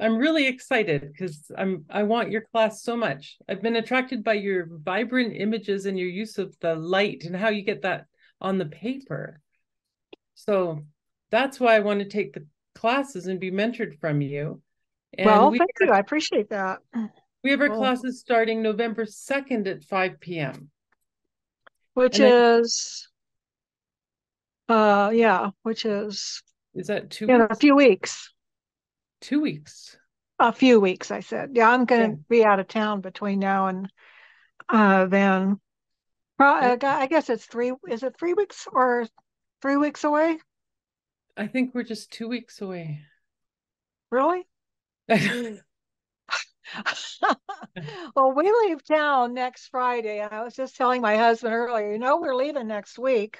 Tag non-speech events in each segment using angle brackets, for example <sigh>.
I'm really excited because I'm I want your class so much. I've been attracted by your vibrant images and your use of the light and how you get that on the paper. So that's why I want to take the classes and be mentored from you. And well, we thank you. I appreciate that. We have our classes starting November 2nd at 5 p.m. Which and is uh yeah, which is is that two in weeks? a few weeks. Two weeks. A few weeks, I said. Yeah, I'm going to yeah. be out of town between now and uh, then. I guess it's three. Is it three weeks or three weeks away? I think we're just two weeks away. Really? <laughs> <laughs> well, we leave town next Friday. I was just telling my husband earlier, you know, we're leaving next week.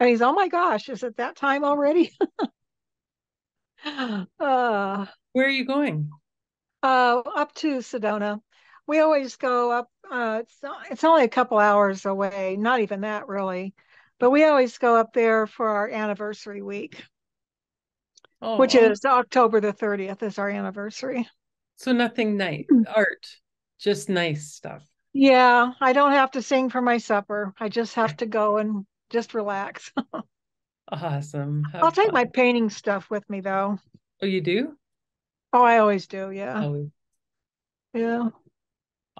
And he's, oh my gosh, is it that time already? <laughs> <gasps> uh, Where are you going? Uh, up to Sedona. We always go up. Uh, it's it's only a couple hours away, not even that really, but we always go up there for our anniversary week, oh, which is October the thirtieth is our anniversary. So nothing nice art, just nice stuff. Yeah, I don't have to sing for my supper. I just have to go and just relax. <laughs> Awesome. Have I'll take my painting stuff with me though. Oh, you do? Oh, I always do. Yeah. Always. Yeah.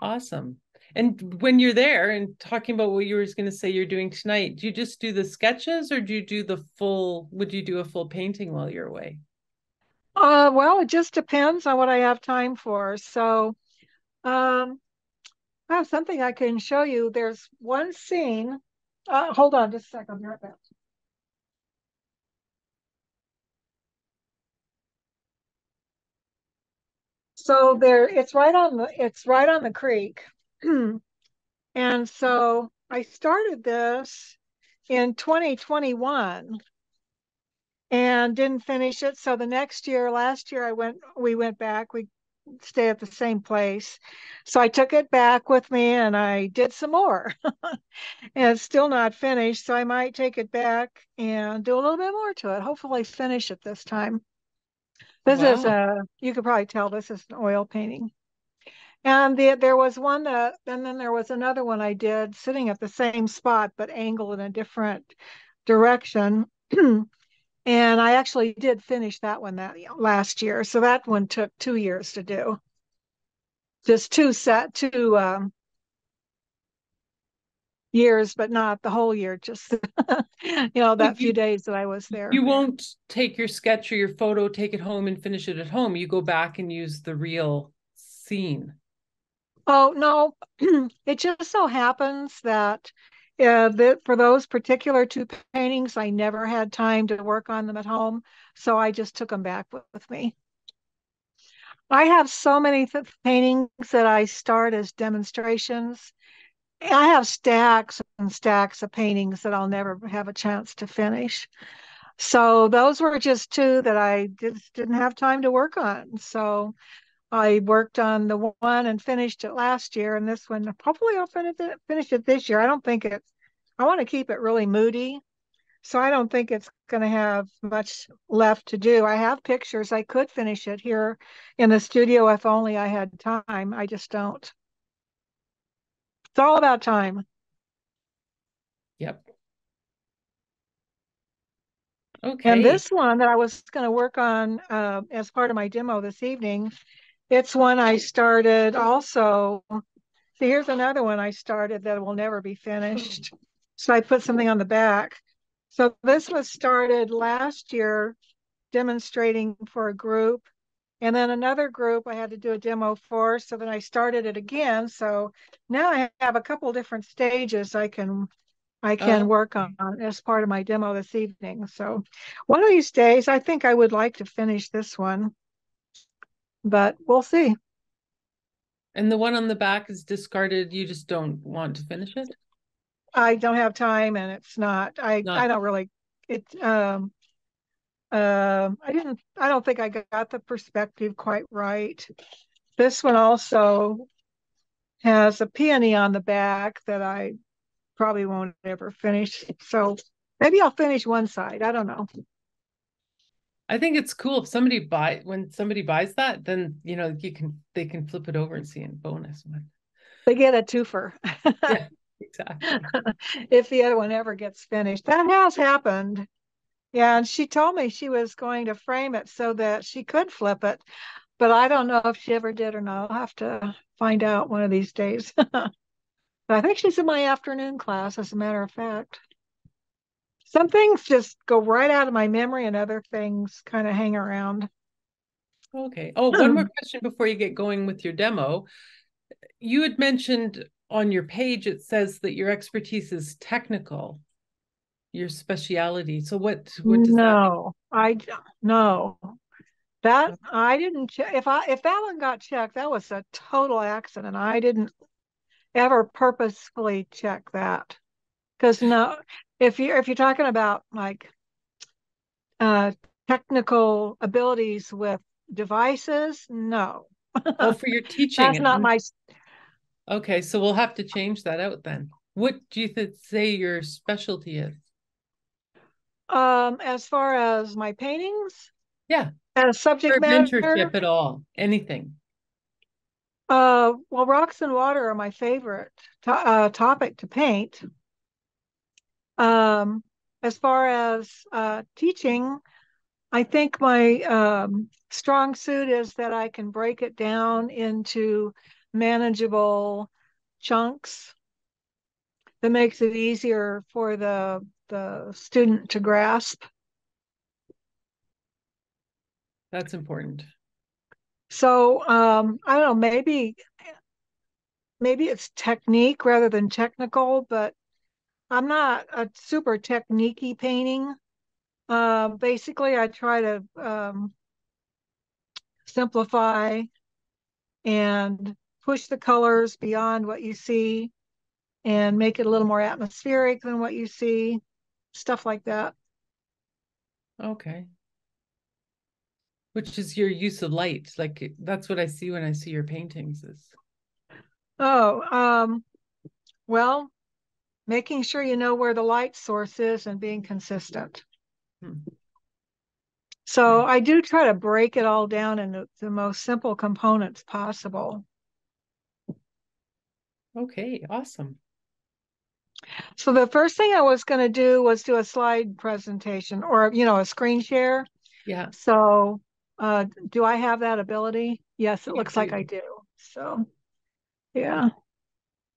Awesome. And when you're there and talking about what you were going to say you're doing tonight, do you just do the sketches or do you do the full, would you do a full painting while you're away? Uh, well, it just depends on what I have time for. So, um, I have something I can show you. There's one scene. Uh, hold on just a second. I'll be right back. So there it's right on the it's right on the creek. <clears throat> And so i started this in 2021 and didn't finish it. So the next year last year i went we went back. We stay at the same place. So i took it back with me and i did some more <laughs> and it's still not finished. So i might take it back and do a little bit more to it. Hopefully finish it this time this wow. is a, you could probably tell this is an oil painting. And the, there was one that, and then there was another one I did sitting at the same spot, but angled in a different direction. <clears throat> and I actually did finish that one that last year. So that one took two years to do. Just two set, two um, years, but not the whole year, just, <laughs> you know, that you, few days that I was there. You won't take your sketch or your photo, take it home and finish it at home. You go back and use the real scene. Oh, no. <clears throat> it just so happens that uh, that for those particular two paintings, I never had time to work on them at home. So I just took them back with, with me. I have so many th- paintings that I start as demonstrations I have stacks and stacks of paintings that I'll never have a chance to finish. So those were just two that I just didn't have time to work on. So I worked on the one and finished it last year, and this one hopefully I'll finish it finish it this year. I don't think it's I want to keep it really moody. So I don't think it's going to have much left to do. I have pictures. I could finish it here in the studio if only I had time. I just don't. It's all about time. Yep. Okay. And this one that I was going to work on uh, as part of my demo this evening, it's one I started also. See, here's another one I started that will never be finished. So I put something on the back. So this was started last year demonstrating for a group and then another group I had to do a demo for. So then I started it again. So now I have a couple different stages I can I can oh. work on as part of my demo this evening. So one of these days, I think I would like to finish this one, but we'll see. And the one on the back is discarded. You just don't want to finish it. I don't have time, and it's not. I not. I don't really. It um uh, I didn't, I don't think I got the perspective quite right. This one also has a peony on the back that I probably won't ever finish. So maybe I'll finish one side. I don't know. I think it's cool if somebody buy when somebody buys that, then you know you can they can flip it over and see a bonus one. They get a twofer. yeah, <laughs> exactly. if the other one ever gets finished. That has happened. Yeah, and she told me she was going to frame it so that she could flip it, but I don't know if she ever did or not. I'll have to find out one of these days. <laughs> I think she's in my afternoon class, as a matter of fact. Some things just go right out of my memory, and other things kind of hang around. Okay. Oh, one more question before you get going with your demo. You had mentioned on your page it says that your expertise is technical, your speciality. So what? What does no, I no. That I didn't check. If I if that one got checked, that was a total accident. I didn't ever purposefully check that because no if you're if you're talking about like uh technical abilities with devices no oh for your <laughs> teaching that's not my okay so we'll have to change that out then what do you th- say your specialty is um as far as my paintings? Yeah. As subject or matter? mentorship at all anything. Uh, well, rocks and water are my favorite to uh, topic to paint. Um, as far as uh, teaching, I think my um, strong suit is that I can break it down into manageable chunks that makes it easier for the the student to grasp. That's important. So um, I don't know, maybe maybe it's technique rather than technical, but I'm not a super techniquey painting. Uh, basically, I try to um, simplify and push the colors beyond what you see and make it a little more atmospheric than what you see, stuff like that. Okay. Which is your use of light like that's what i see when i see your paintings is. Oh um well making sure you know where the light source is and being consistent. Hmm. so i do try to break it all down into the most simple components possible. Okay awesome so the first thing i was going to do was do a slide presentation or you know a screen share yeah so uh, do I have that ability? Yes, it looks like I do. So, yeah.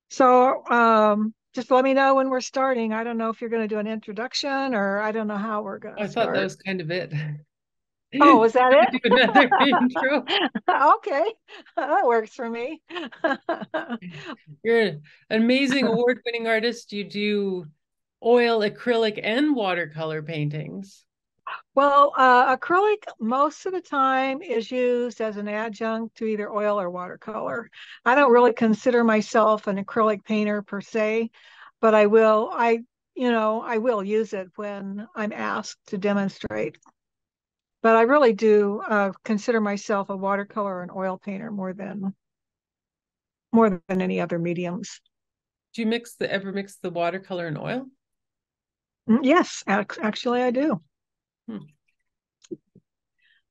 So, um, just let me know when we're starting. I don't know if you're going to do an introduction or I don't know how we're going to. I start. thought that was kind of it. Oh, <laughs> is that it? another <laughs> intro. okay, that works for me. <laughs> You're an amazing award-winning artist. You do oil, acrylic, and watercolor paintings. Well, uh, acrylic most of the time is used as an adjunct to either oil or watercolor. I don't really consider myself an acrylic painter per se, but I will, I, you know, I will use it when I'm asked to demonstrate. But I really do uh, consider myself a watercolor and oil painter more than more than any other mediums. Do you mix the ever mix the watercolor and oil? Mm, yes, actually I do. Hmm.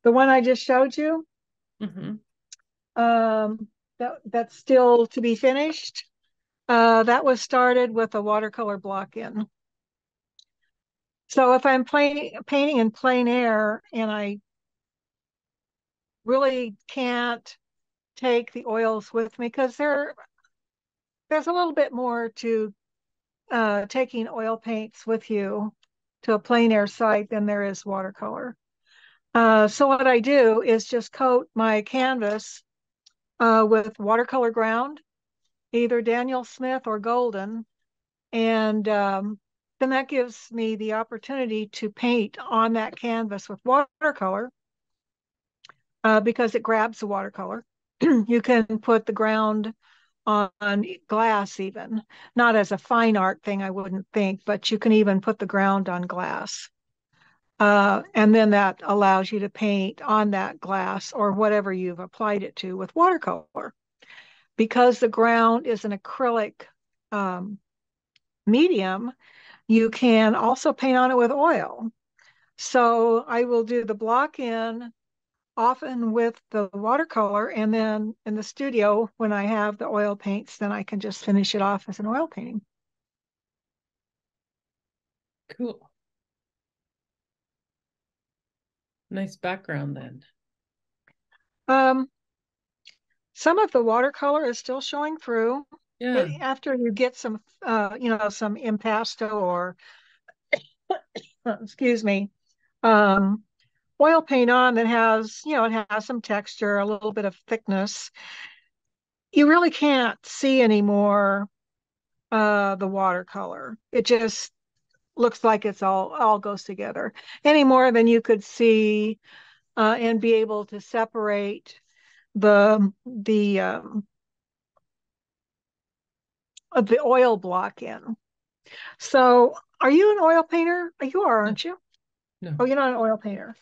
The one I just showed you, mm-hmm. um, that that's still to be finished. Uh, that was started with a watercolor block in. So if I'm plain, painting in plein air and I really can't take the oils with me because there there's a little bit more to uh, taking oil paints with you to a plein air site than there is watercolor. Uh, so what I do is just coat my canvas uh, with watercolor ground, either Daniel Smith or Golden, and um, then that gives me the opportunity to paint on that canvas with watercolor uh, because it grabs the watercolor. <clears throat> you can put the ground on glass even not as a fine art thing i wouldn't think but you can even put the ground on glass uh, and then that allows you to paint on that glass or whatever you've applied it to with watercolor because the ground is an acrylic um, medium you can also paint on it with oil So I will do the block in often with the watercolor and then in the studio when I have the oil paints, then I can just finish it off as an oil painting. Cool. Nice background then. Um, some of the watercolor is still showing through. Yeah. After you get some, uh, you know, some impasto or, <coughs> excuse me, um, oil paint on that has, you know, it has some texture, a little bit of thickness, you really can't see anymore uh, the watercolor. It just looks like it's all all goes together any more than you could see uh, and be able to separate the the um, the oil block in. So, are you an oil painter? You are, aren't you? No. Oh, you're not an oil painter.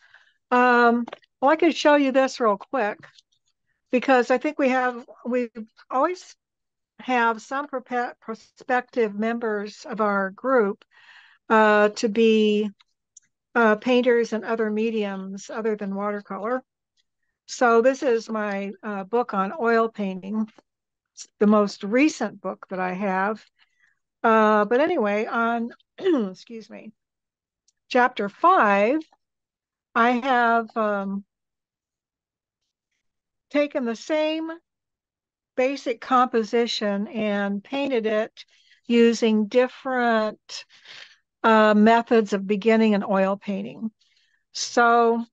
Um, well, I could show you this real quick because I think we have we always have some prospective members of our group uh, to be uh, painters and other mediums other than watercolor. So this is my uh, book on oil painting, the most recent book that I have. Uh, but anyway, on <clears throat> excuse me, chapter five, I have um, taken the same basic composition and painted it using different uh, methods of beginning an oil painting. So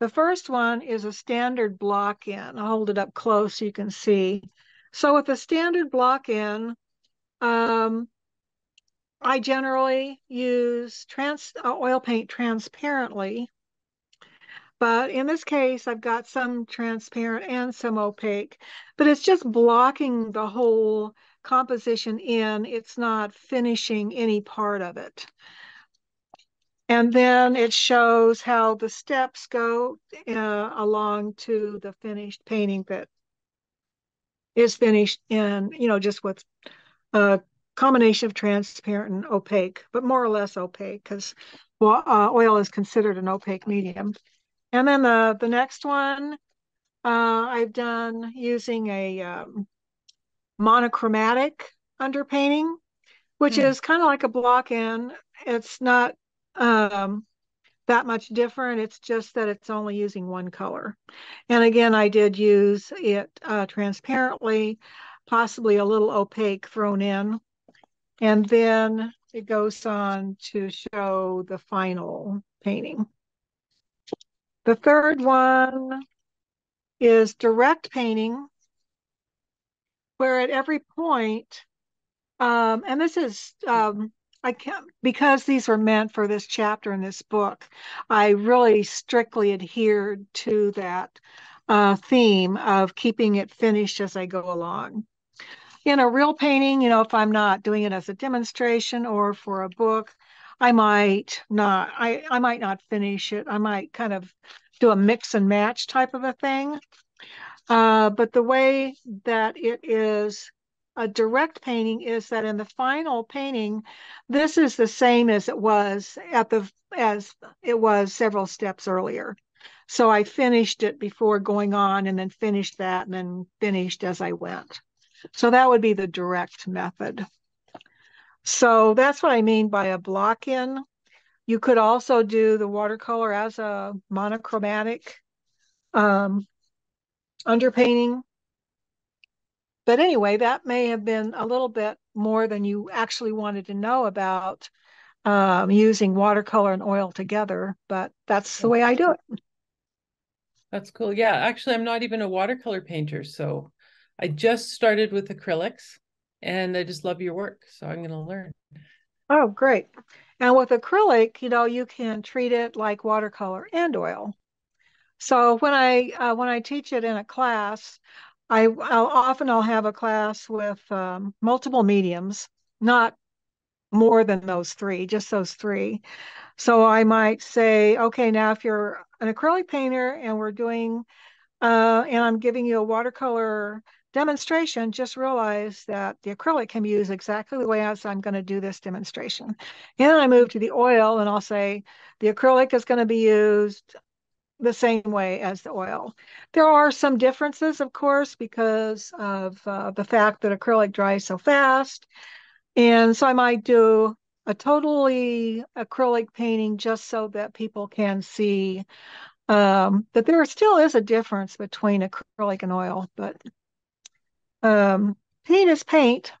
the first one is a standard block in. I'll hold it up close so you can see. So with a standard block in, um, I generally use trans uh, oil paint transparently but in this case, I've got some transparent and some opaque, but it's just blocking the whole composition in. It's not finishing any part of it. And then it shows how the steps go uh, along to the finished painting that is finished in, you know, just with a combination of transparent and opaque, but more or less opaque because well, uh, oil is considered an opaque medium. And then the, the next one uh, I've done using a um, monochromatic underpainting, which mm. is kind of like a block in. It's not um, that much different. It's just that it's only using one color. And again, I did use it uh, transparently, possibly a little opaque thrown in. And then it goes on to show the final painting. The third one is direct painting, where at every point, um, and this is, um, I can't, because these were meant for this chapter in this book, I really strictly adhered to that uh, theme of keeping it finished as I go along. In a real painting, you know, if I'm not doing it as a demonstration or for a book, I might not, I, I might not finish it. I might kind of do a mix and match type of a thing. Uh, but the way that it is a direct painting is that in the final painting, this is the same as it was at the as it was several steps earlier. So I finished it before going on and then finished that and then finished as I went. So that would be the direct method. So that's what I mean by a block in. You could also do the watercolor as a monochromatic um, underpainting. But anyway, that may have been a little bit more than you actually wanted to know about um, using watercolor and oil together, but that's the way I do it. That's cool. Yeah, actually, I'm not even a watercolor painter. So I just started with acrylics and I just love your work. So I'm going to learn. Oh, great. And with acrylic, you know, you can treat it like watercolor and oil. So when I uh, when I teach it in a class, I I'll, often I'll have a class with um, multiple mediums, not more than those three, just those three. So I might say, okay, now if you're an acrylic painter and we're doing, uh, and I'm giving you a watercolor demonstration, just realize that the acrylic can be used exactly the way as I'm going to do this demonstration. And I move to the oil and I'll say the acrylic is going to be used the same way as the oil. There are some differences, of course, because of uh, the fact that acrylic dries so fast. And so I might do a totally acrylic painting just so that people can see um, that there still is a difference between acrylic and oil, but um, paint is paint.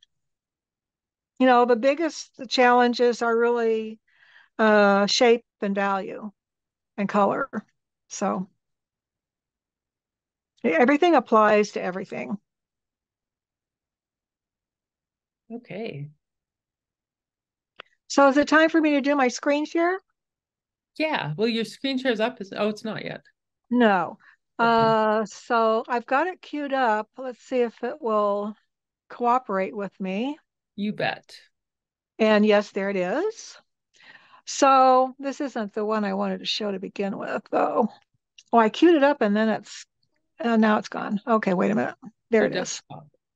You know, the biggest challenges are really uh, shape and value and color. So everything applies to everything. Okay. So is it time for me to do my screen share? Yeah. Well, your screen share is up. Oh, it's not yet. No. Okay. Uh, so I've got it queued up. Let's see if it will cooperate with me. You bet. And yes, there it is. So this isn't the one I wanted to show to begin with, though. Oh, I queued it up and then it's uh, now it's gone. Okay, wait a minute. There it is.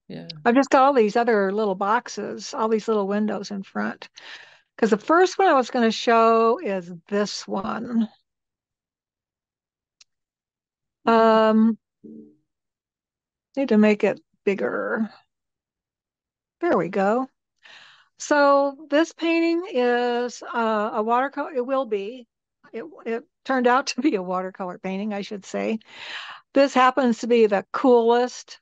Yeah. I've just got all these other little boxes, all these little windows in front. Because the first one I was going to show is this one. Um, need to make it bigger. There we go. So this painting is uh, a watercolor. It will be. It, it turned out to be a watercolor painting, I should say. This happens to be the coolest,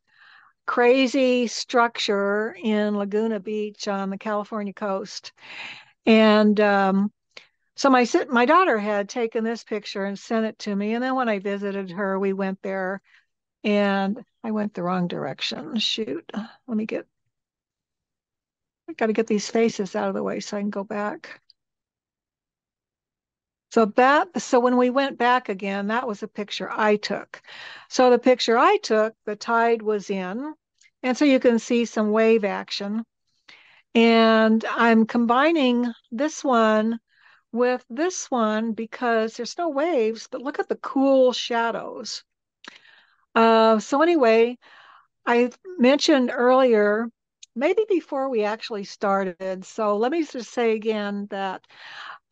crazy structure in Laguna Beach on the California coast. And um, so my my daughter had taken this picture and sent it to me. And then when I visited her, we went there and I went the wrong direction. Shoot. Let me get I got to get these faces out of the way so I can go back. So that so when we went back again, that was a picture I took. So the picture I took, the tide was in, and so you can see some wave action. And I'm combining this one with this one because there's no waves, but look at the cool shadows. Uh, so anyway, I mentioned earlier, maybe before we actually started, so let me just say again that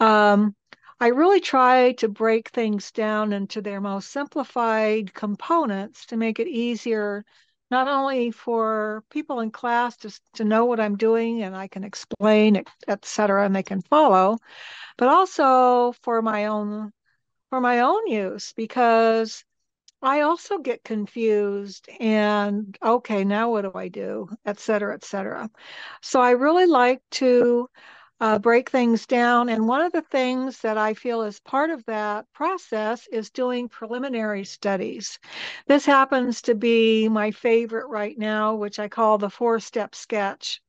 um, I really try to break things down into their most simplified components to make it easier not only for people in class to, to know what I'm doing and I can explain, et cetera, and they can follow, but also for my own for my own use because I also get confused and okay, now what do I do, et cetera, et cetera. So I really like to uh, break things down. And one of the things that I feel is part of that process is doing preliminary studies. This happens to be my favorite right now, which I call the four step sketch.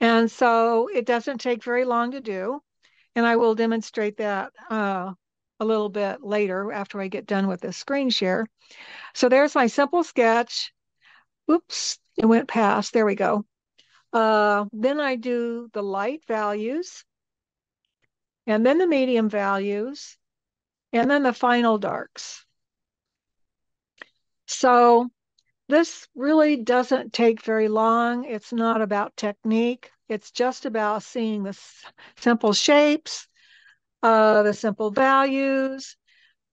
And so it doesn't take very long to do. And I will demonstrate that uh, a little bit later after I get done with this screen share. So there's my simple sketch. Oops, it went past. There we go. Uh, then I do the light values, and then the medium values, and then the final darks. So this really doesn't take very long. It's not about technique. It's just about seeing the simple shapes, uh, the simple values,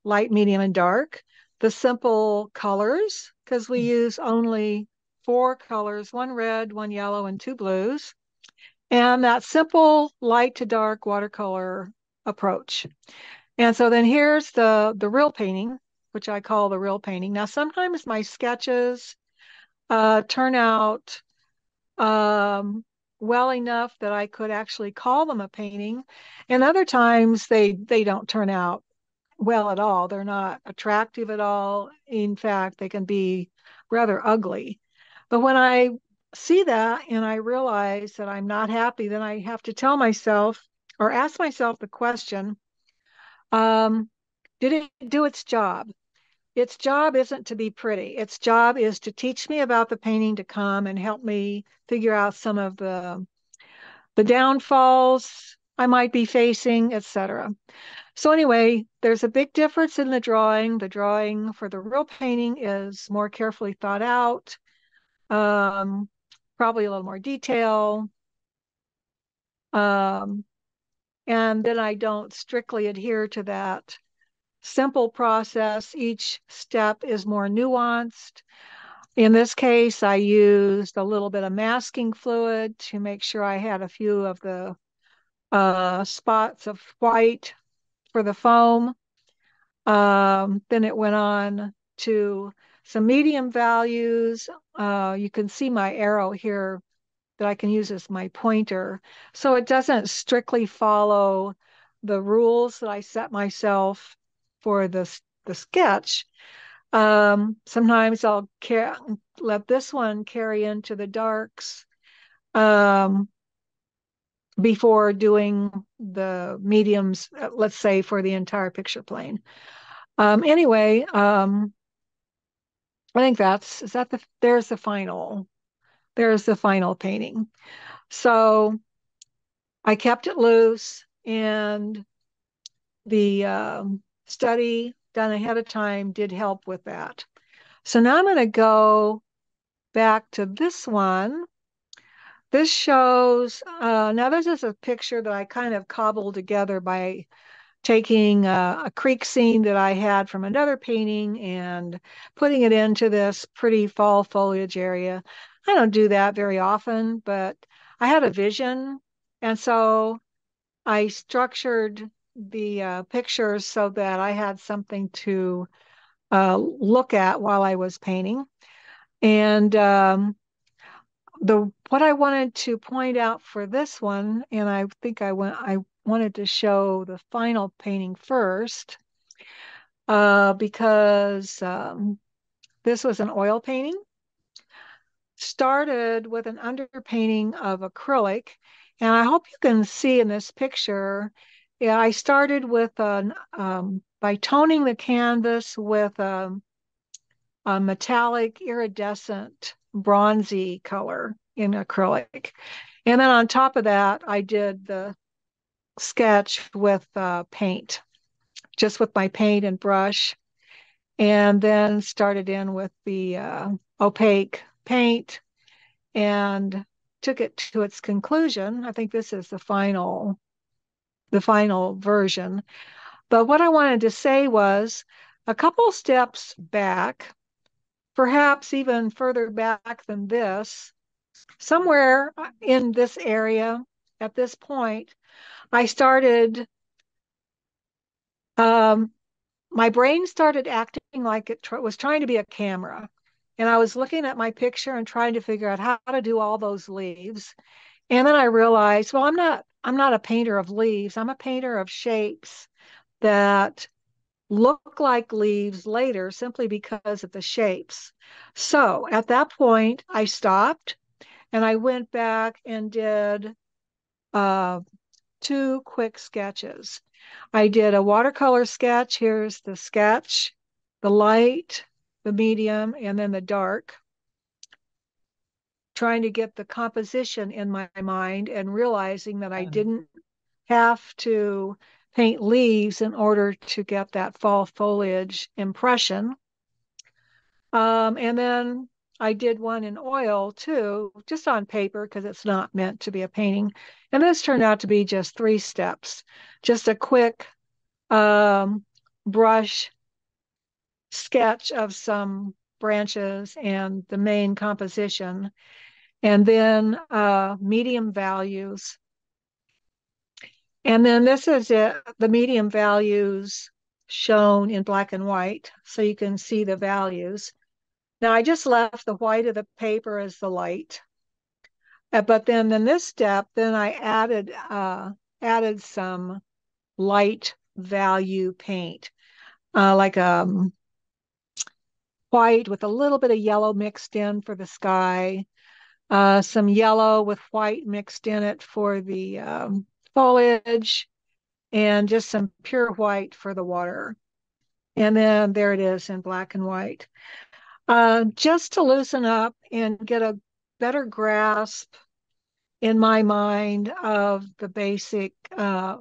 light, medium, and dark, the simple colors, because we hmm. use only four colors, one red, one yellow, and two blues. And that simple light to dark watercolor approach. And so then here's the, the real painting, which I call the real painting. Now, sometimes my sketches uh, turn out um, well enough that I could actually call them a painting. And other times they, they don't turn out well at all. They're not attractive at all. In fact, they can be rather ugly. But when I see that and I realize that I'm not happy, then I have to tell myself or ask myself the question um, Did it do its job? Its job isn't to be pretty. Its job is to teach me about the painting to come and help me figure out some of the the downfalls I might be facing, etc. So anyway, there's a big difference in the drawing. The drawing for the real painting is more carefully thought out um, probably a little more detail. Um, and then I don't strictly adhere to that simple process. Each step is more nuanced. In this case, I used a little bit of masking fluid to make sure I had a few of the uh, spots of white for the foam. Um, then it went on to some medium values. Uh, you can see my arrow here that I can use as my pointer. So it doesn't strictly follow the rules that I set myself for the, the sketch. Um, sometimes I'll let this one carry into the darks um, before doing the mediums, uh, let's say for the entire picture plane. Um, anyway, um, I think that's, is that the, there's the final, there's the final painting. So I kept it loose and the um, study done ahead of time did help with that. So now I'm going to go back to this one. This shows, uh, now this is a picture that I kind of cobbled together by taking a, a, creek scene that I had from another painting and putting it into this pretty fall foliage area. I don't do that very often, but I had a vision. And so I structured the uh, pictures so that I had something to uh, look at while I was painting. And um, the what I wanted to point out for this one, and I think I went I wanted to show the final painting first, uh, because um, this was an oil painting. Started with an underpainting of acrylic, and I hope you can see in this picture yeah, I started with an um, by toning the canvas with a, um, a metallic iridescent bronzy color in acrylic. And then on top of that, I did the sketch with uh, paint, just with my paint and brush. And then started in with the uh, opaque paint and took it to its conclusion. I think this is the final the final version. But what I wanted to say was a couple steps back, perhaps even further back than this, somewhere in this area at this point, I started, um, my brain started acting like it tr- was trying to be a camera. And I was looking at my picture and trying to figure out how to do all those leaves. And then I realized, well, I'm not I'm not a painter of leaves. I'm a painter of shapes that look like leaves later simply because of the shapes. So at that point, I stopped and I went back and did uh, two quick sketches. I did a watercolor sketch. Here's the sketch, the light, the medium, and then the dark trying to get the composition in my mind and realizing that I didn't have to paint leaves in order to get that fall foliage impression. Um, and then I did one in oil too, just on paper because it's not meant to be a painting. And this turned out to be just three steps, just a quick um, brush sketch of some branches and the main composition and then uh, medium values. And then this is it, the medium values shown in black and white, so you can see the values. Now I just left the white of the paper as the light. Uh, but then in this step, then I added uh, added some light value paint, uh, like um, white with a little bit of yellow mixed in for the sky, uh, some yellow with white mixed in it for the um, foliage, and just some pure white for the water. And then there it is in black and white. Uh, just to loosen up and get a better grasp in my mind of the basic uh,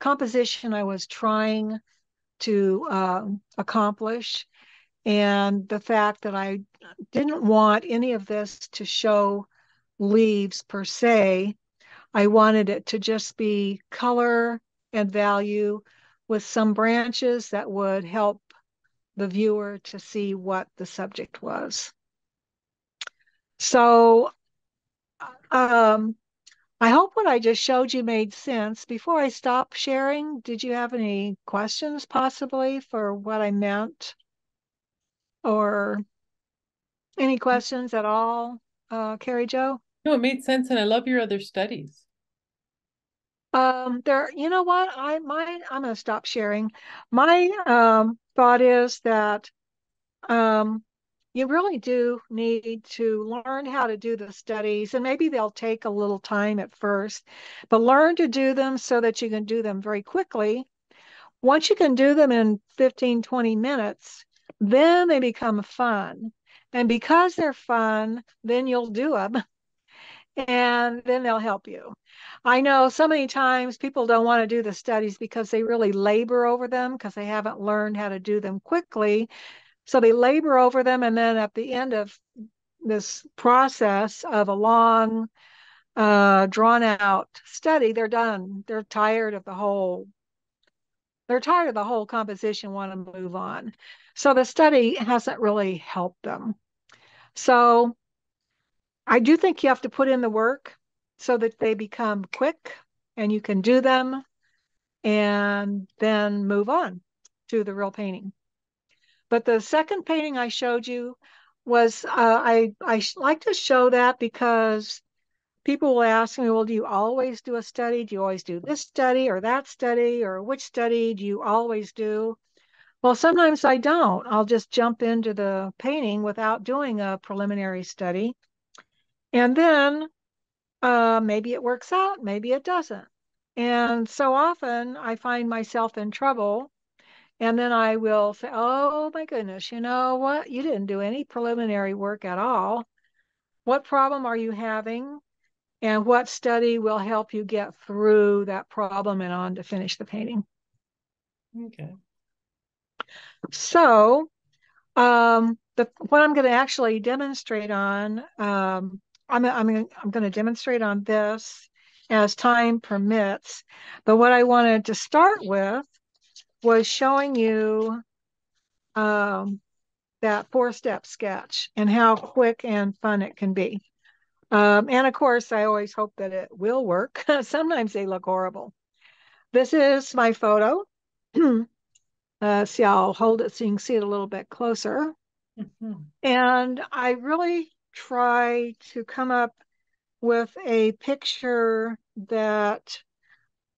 composition I was trying to uh, accomplish. And the fact that I didn't want any of this to show leaves per se. I wanted it to just be color and value with some branches that would help the viewer to see what the subject was. So um, I hope what I just showed you made sense. Before I stop sharing, did you have any questions possibly for what I meant? Or any questions at all, uh, Carrie Joe? No, it made sense, and I love your other studies. Um, there, you know what? I my I'm gonna stop sharing. My um thought is that um you really do need to learn how to do the studies, and maybe they'll take a little time at first, but learn to do them so that you can do them very quickly. Once you can do them in 15, 20 minutes, then they become fun. And because they're fun, then you'll do them and then they'll help you. I know so many times people don't want to do the studies because they really labor over them because they haven't learned how to do them quickly. So they labor over them, and then at the end of this process of a long, uh, drawn out study, they're done. They're tired of the whole. They're tired of the whole composition, want to move on. So the study hasn't really helped them. So I do think you have to put in the work so that they become quick and you can do them and then move on to the real painting. But the second painting I showed you was uh, I I like to show that because people will ask me, well, do you always do a study? Do you always do this study or that study or which study do you always do? Well, sometimes I don't. I'll just jump into the painting without doing a preliminary study. And then uh, maybe it works out, maybe it doesn't. And so often I find myself in trouble. And then I will say, oh my goodness, you know what? You didn't do any preliminary work at all. What problem are you having? And what study will help you get through that problem and on to finish the painting? Okay. So, um, the what I'm going to actually demonstrate on, um, I'm I'm I'm going to demonstrate on this as time permits. But what I wanted to start with was showing you um, that four-step sketch and how quick and fun it can be. Um, and of course, I always hope that it will work. <laughs> Sometimes they look horrible. This is my photo. <clears throat> Uh, see, I'll hold it so you can see it a little bit closer. Mm-hmm. And I really try to come up with a picture that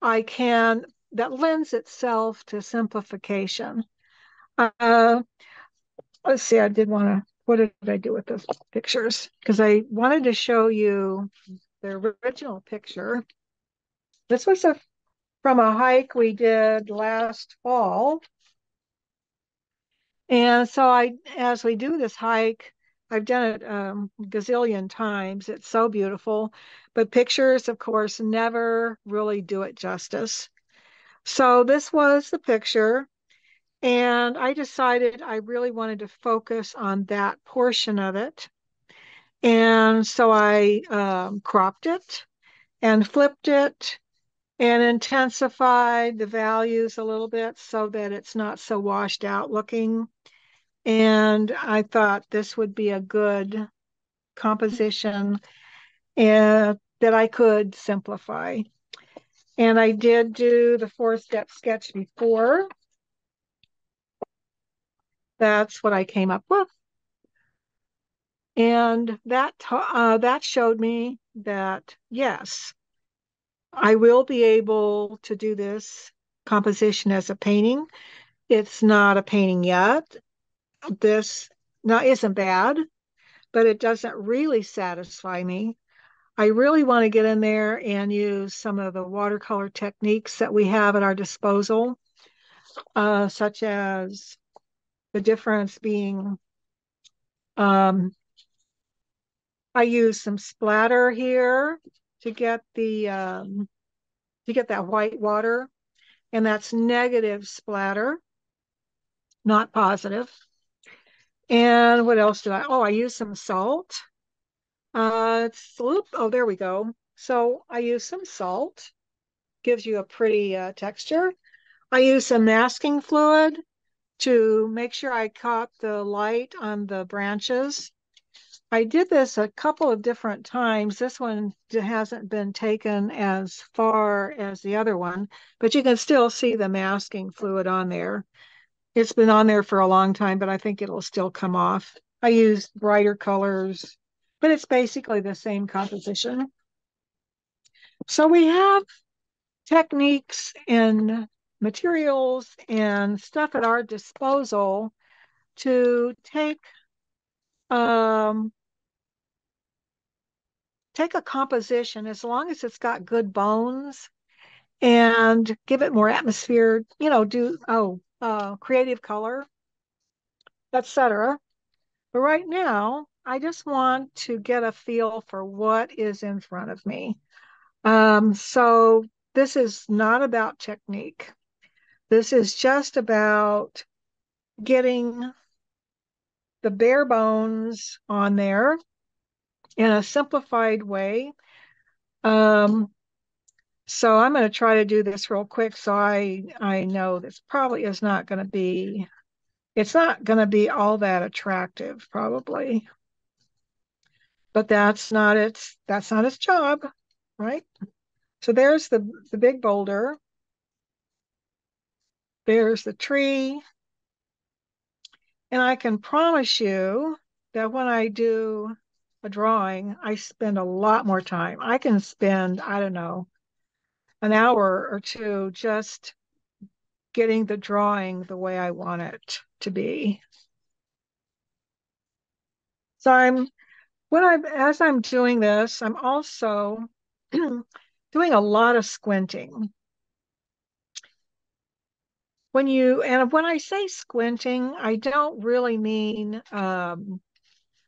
I can, that lends itself to simplification. Uh, let's see, I did want to, what did I do with those pictures? Because I wanted to show you the original picture. This was a from a hike we did last fall and so I, as we do this hike, I've done it um, gazillion times. It's so beautiful, but pictures, of course, never really do it justice. So this was the picture, and I decided I really wanted to focus on that portion of it. And so I um, cropped it and flipped it and intensified the values a little bit so that it's not so washed out looking. And I thought this would be a good composition and that I could simplify. And I did do the four step sketch before. That's what I came up with. And that uh, that showed me that yes, I will be able to do this composition as a painting. It's not a painting yet. This not isn't bad, but it doesn't really satisfy me. I really want to get in there and use some of the watercolor techniques that we have at our disposal, uh, such as the difference being um, I use some splatter here to get the um, to get that white water, and that's negative splatter, not positive. And what else did I? Oh, I used some salt. Uh, little, oh, there we go. So I use some salt, gives you a pretty uh, texture. I use some masking fluid to make sure I caught the light on the branches. I did this a couple of different times. This one hasn't been taken as far as the other one, but you can still see the masking fluid on there. It's been on there for a long time, but I think it'll still come off. I use brighter colors, but it's basically the same composition. So we have techniques and materials and stuff at our disposal to take um, take a composition as long as it's got good bones and give it more atmosphere, you know, do oh uh, creative color, etc. But right now, I just want to get a feel for what is in front of me. Um, so this is not about technique. This is just about getting the bare bones on there in a simplified way. Um, so I'm going to try to do this real quick. So I, I know this probably is not going to be, it's not going to be all that attractive probably, but that's not its, that's not its job, right? So there's the, the big boulder. There's the tree. And I can promise you that when I do a drawing, I spend a lot more time. I can spend, I don't know, an hour or two just getting the drawing the way I want it to be. So I'm when I'm as I'm doing this, I'm also <clears throat> doing a lot of squinting. When you and when I say squinting, I don't really mean um,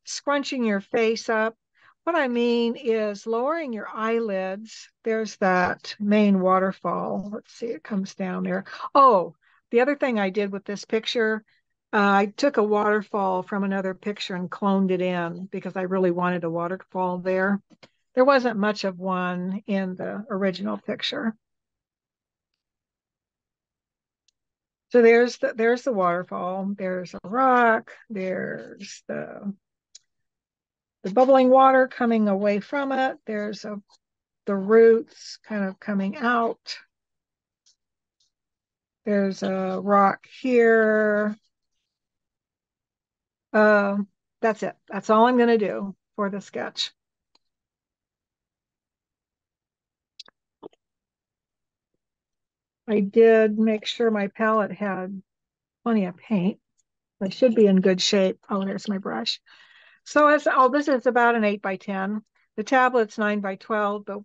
scrunching your face up. What I mean is lowering your eyelids. There's that main waterfall. Let's see, it comes down there. Oh, the other thing I did with this picture, uh, I took a waterfall from another picture and cloned it in because I really wanted a waterfall there. There wasn't much of one in the original picture. So there's the, there's the waterfall. There's a rock. There's the the bubbling water coming away from it. There's a, the roots kind of coming out. There's a rock here. Uh, that's it. That's all I'm going to do for the sketch. I did make sure my palette had plenty of paint. I should be in good shape. Oh, there's my brush. So as oh, this is about an eight by 10. The tablet's nine by 12, but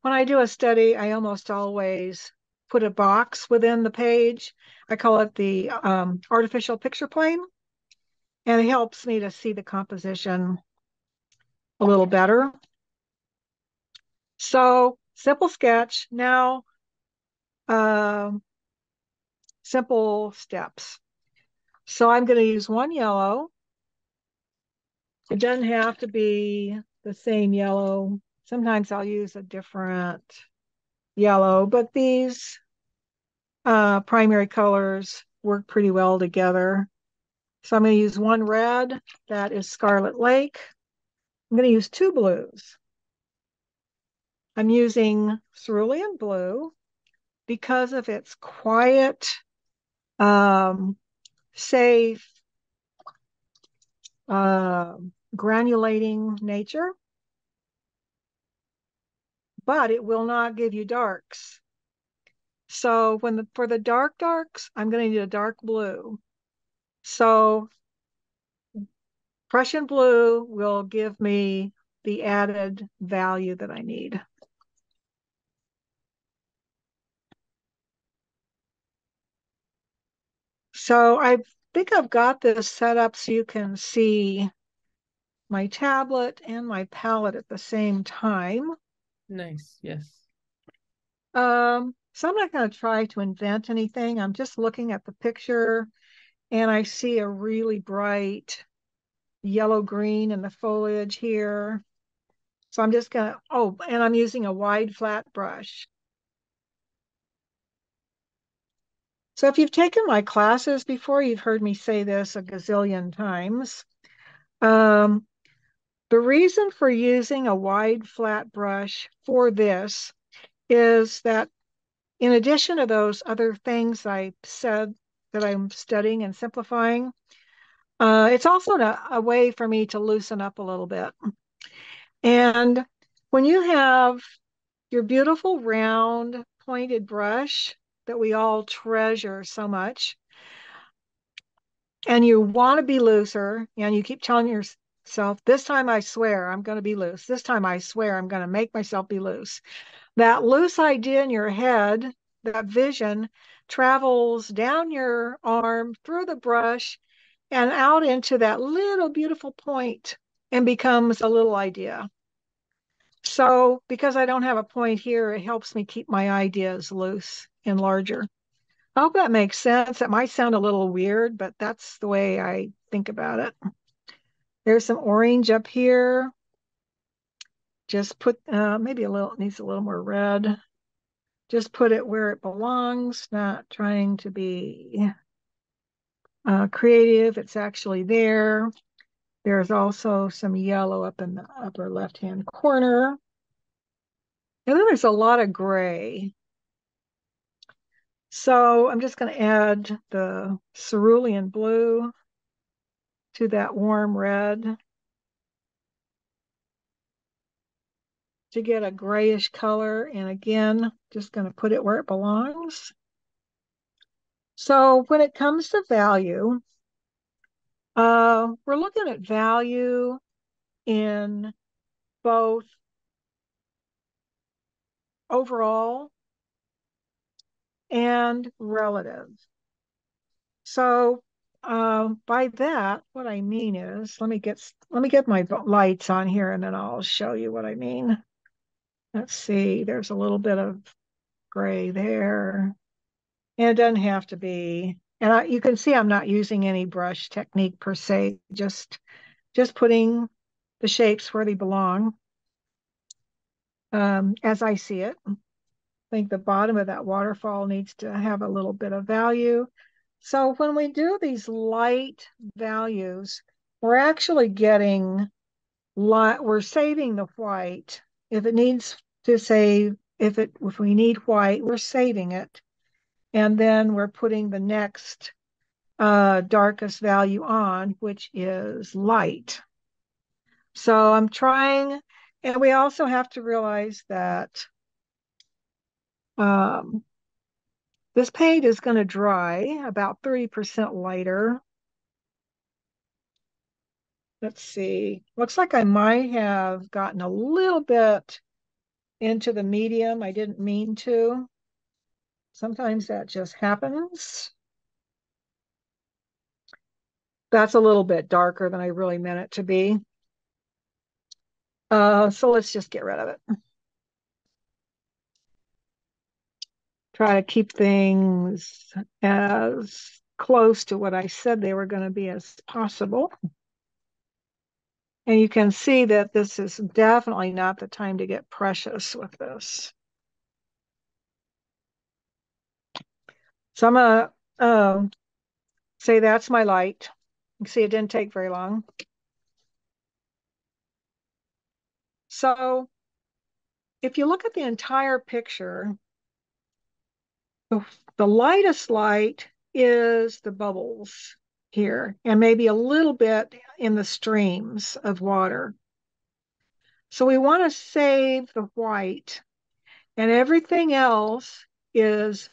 when I do a study, I almost always put a box within the page. I call it the um, artificial picture plane. And it helps me to see the composition a little better. So simple sketch. Now, uh, simple steps. So I'm going to use one yellow it doesn't have to be the same yellow. Sometimes I'll use a different yellow, but these uh, primary colors work pretty well together. So I'm going to use one red, that is Scarlet Lake. I'm going to use two blues. I'm using cerulean blue because of its quiet, um, safe, uh, granulating nature, but it will not give you darks. So when the for the dark darks, I'm going to need a dark blue. So Prussian blue will give me the added value that I need. So I think I've got this set up so you can see my tablet and my palette at the same time. Nice, yes. Um, so I'm not going to try to invent anything. I'm just looking at the picture and I see a really bright yellow green in the foliage here. So I'm just gonna, oh, and I'm using a wide flat brush. So if you've taken my classes before, you've heard me say this a gazillion times. Um, the reason for using a wide flat brush for this is that in addition to those other things I said that I'm studying and simplifying, uh, it's also a, a way for me to loosen up a little bit. And when you have your beautiful round pointed brush that we all treasure so much, and you want to be looser, and you keep telling yourself, this time I swear I'm going to be loose. This time I swear I'm going to make myself be loose. That loose idea in your head, that vision, travels down your arm through the brush and out into that little beautiful point and becomes a little idea. So because I don't have a point here, it helps me keep my ideas loose and larger. I hope that makes sense. It might sound a little weird, but that's the way I think about it. There's some orange up here. Just put, uh, maybe a little, needs a little more red. Just put it where it belongs, not trying to be uh, creative. It's actually there. There's also some yellow up in the upper left-hand corner. And then there's a lot of gray. So I'm just going to add the cerulean blue to that warm red to get a grayish color. And again, just going to put it where it belongs. So when it comes to value, uh, we're looking at value in both overall and relative. So uh, by that, what I mean is, let me get let me get my lights on here, and then I'll show you what I mean. Let's see. There's a little bit of gray there. And it doesn't have to be, and I, you can see I'm not using any brush technique per se, just, just putting the shapes where they belong um, as I see it. I think the bottom of that waterfall needs to have a little bit of value. So when we do these light values, we're actually getting light, we're saving the white. If it needs to save, if it if we need white, we're saving it and then we're putting the next uh, darkest value on, which is light. So I'm trying, and we also have to realize that um, this paint is going to dry about 30% lighter. Let's see, looks like I might have gotten a little bit into the medium. I didn't mean to. Sometimes that just happens. That's a little bit darker than I really meant it to be. Uh, so let's just get rid of it. Try to keep things as close to what I said they were going to be as possible. And you can see that this is definitely not the time to get precious with this. So I'm gonna um, say that's my light. You can see it didn't take very long. So if you look at the entire picture, the, the lightest light is the bubbles here and maybe a little bit in the streams of water. So we want to save the white and everything else is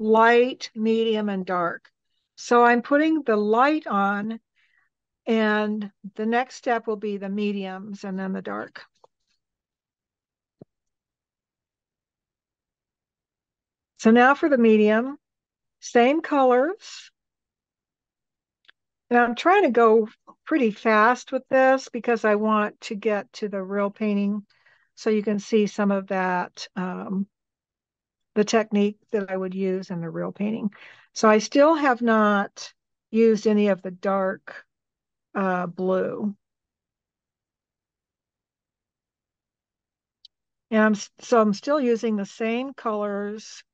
light, medium, and dark. So I'm putting the light on and the next step will be the mediums and then the dark. So now for the medium, same colors. And I'm trying to go pretty fast with this because I want to get to the real painting so you can see some of that um, the technique that I would use in the real painting. So I still have not used any of the dark uh, blue. And I'm, so I'm still using the same colors,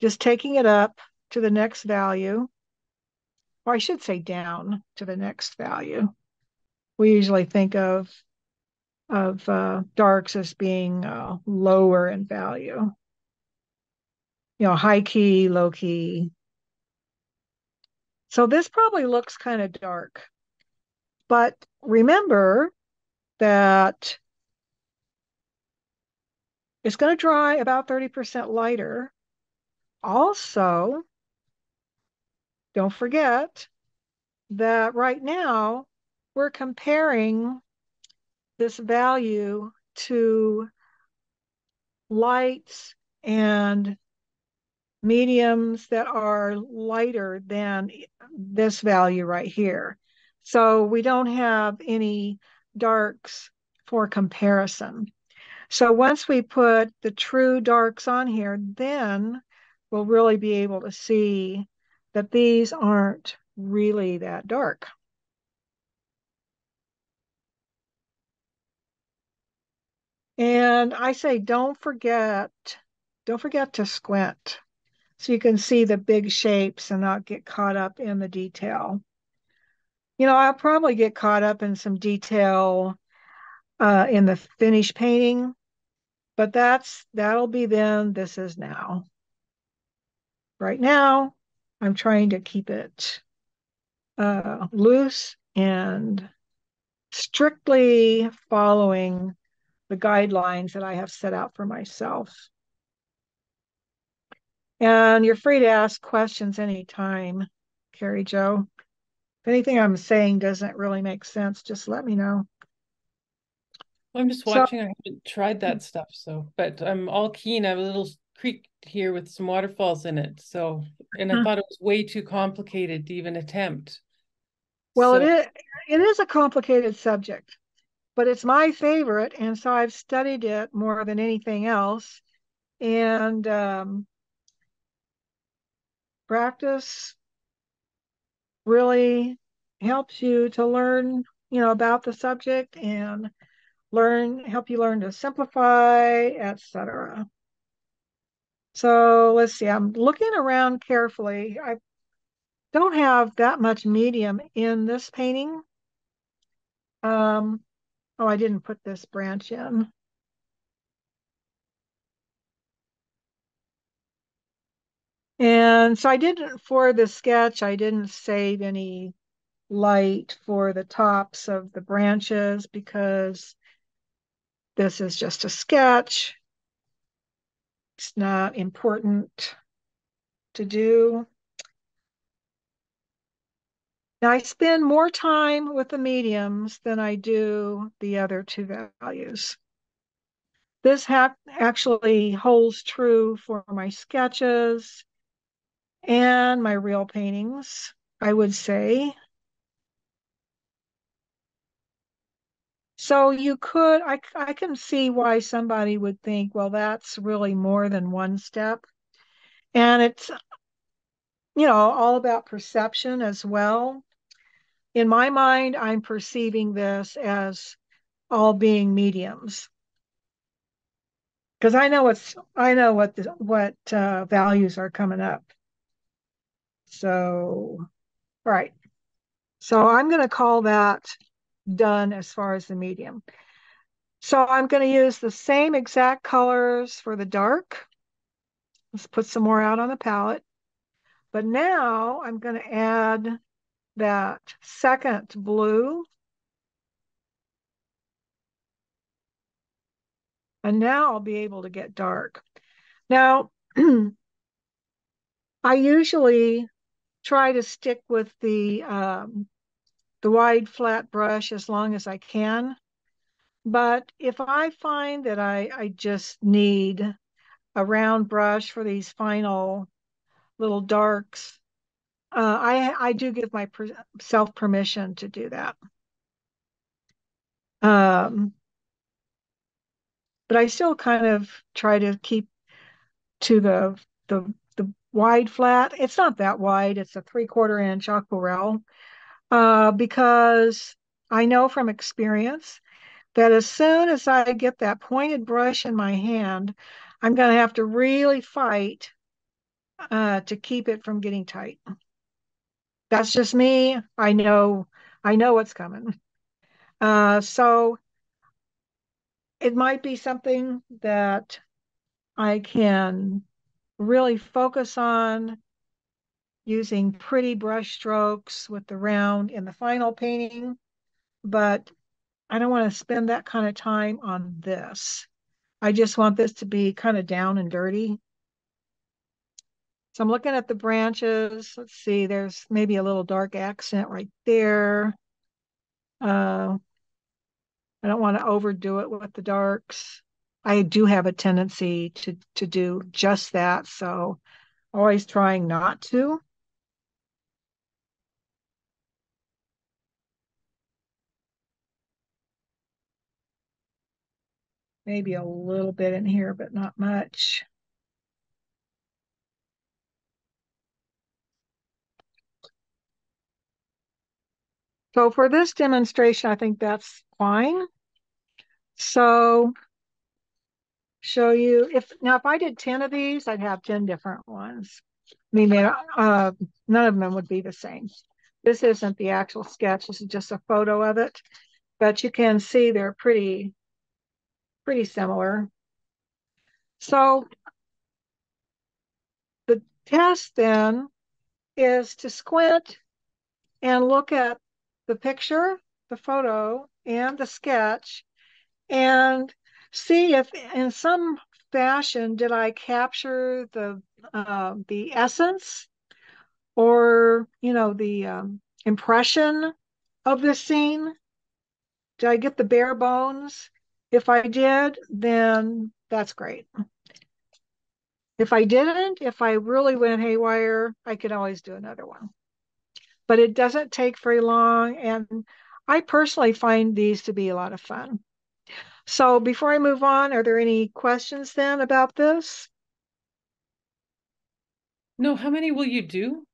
just taking it up to the next value, or I should say down to the next value. We usually think of of uh, darks as being uh, lower in value. You know, high key, low key. So this probably looks kind of dark. But remember that it's going to dry about 30% lighter. Also, don't forget that right now we're comparing this value to lights and mediums that are lighter than this value right here. So we don't have any darks for comparison. So once we put the true darks on here, then we'll really be able to see that these aren't really that dark. And I say, don't forget, don't forget to squint so you can see the big shapes and not get caught up in the detail you know, I'll probably get caught up in some detail uh, in the finished painting, but that's that'll be then. This is now. Right now, I'm trying to keep it uh, loose and strictly following the guidelines that I have set out for myself. And you're free to ask questions anytime, Carrie Joe If anything I'm saying doesn't really make sense, just let me know. I'm just watching. So, I haven't tried that stuff, so but I'm all keen. I have a little creek here with some waterfalls in it. So, and I uh-huh. thought it was way too complicated to even attempt. Well, so, it is it is a complicated subject, but it's my favorite, and so I've studied it more than anything else. And um, practice really helps you to learn, you know, about the subject and learn, help you learn to simplify, etc. So let's see, I'm looking around carefully. I don't have that much medium in this painting. Um, oh, I didn't put this branch in. And so I didn't, for the sketch, I didn't save any light for the tops of the branches because this is just a sketch. It's not important to do. Now I spend more time with the mediums than I do the other two values. This actually holds true for my sketches and my real paintings, I would say. So you could, I, I can see why somebody would think, well, that's really more than one step. And it's, you know, all about perception as well. In my mind, I'm perceiving this as all being mediums because I know what's I know what the, what uh, values are coming up. So, right. So I'm going to call that done as far as the medium. So I'm going to use the same exact colors for the dark. Let's put some more out on the palette. But now I'm going to add that second blue. And now I'll be able to get dark. Now, <clears throat> I usually try to stick with the um, the wide flat brush as long as I can. But if I find that I, I just need a round brush for these final little darks, uh, I, I do give myself permission to do that. Um, but I still kind of try to keep to the the wide flat. It's not that wide. It's a three quarter inch aquarelle. uh, because I know from experience that as soon as I get that pointed brush in my hand, I'm going to have to really fight uh, to keep it from getting tight. That's just me. I know, I know what's coming. Uh, so it might be something that I can really focus on using pretty brush strokes with the round in the final painting, but I don't want to spend that kind of time on this. I just want this to be kind of down and dirty. So I'm looking at the branches. Let's see, there's maybe a little dark accent right there. Uh, I don't want to overdo it with the darks. I do have a tendency to, to do just that, so always trying not to. maybe a little bit in here, but not much. So for this demonstration, I think that's fine. So show you if now if I did 10 of these, I'd have 10 different ones. I mean, uh, none of them would be the same. This isn't the actual sketch. This is just a photo of it, but you can see they're pretty pretty similar. So the test then is to squint and look at the picture, the photo, and the sketch and see if in some fashion did I capture the uh, the essence or you know the um, impression of the scene. Did I get the bare bones? If I did, then that's great. If I didn't, if I really went haywire, I could always do another one. But it doesn't take very long. And I personally find these to be a lot of fun. So before I move on, are there any questions then about this? No, how many will you do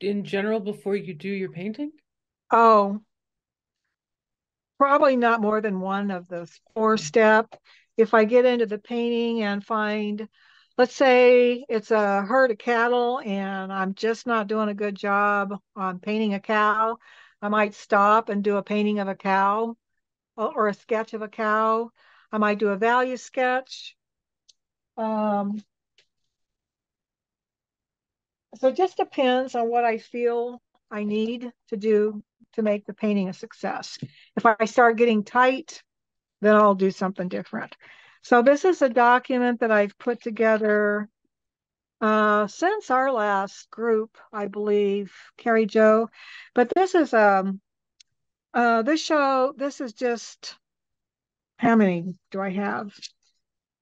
in general before you do your painting? Oh, probably not more than one of those four step. If I get into the painting and find, let's say it's a herd of cattle and I'm just not doing a good job on painting a cow, I might stop and do a painting of a cow or a sketch of a cow. I might do a value sketch. Um, so it just depends on what I feel I need to do to make the painting a success. If I start getting tight, then I'll do something different. So this is a document that I've put together uh, since our last group, I believe, Carrie Joe. But this is um uh this show, this is just how many do I have?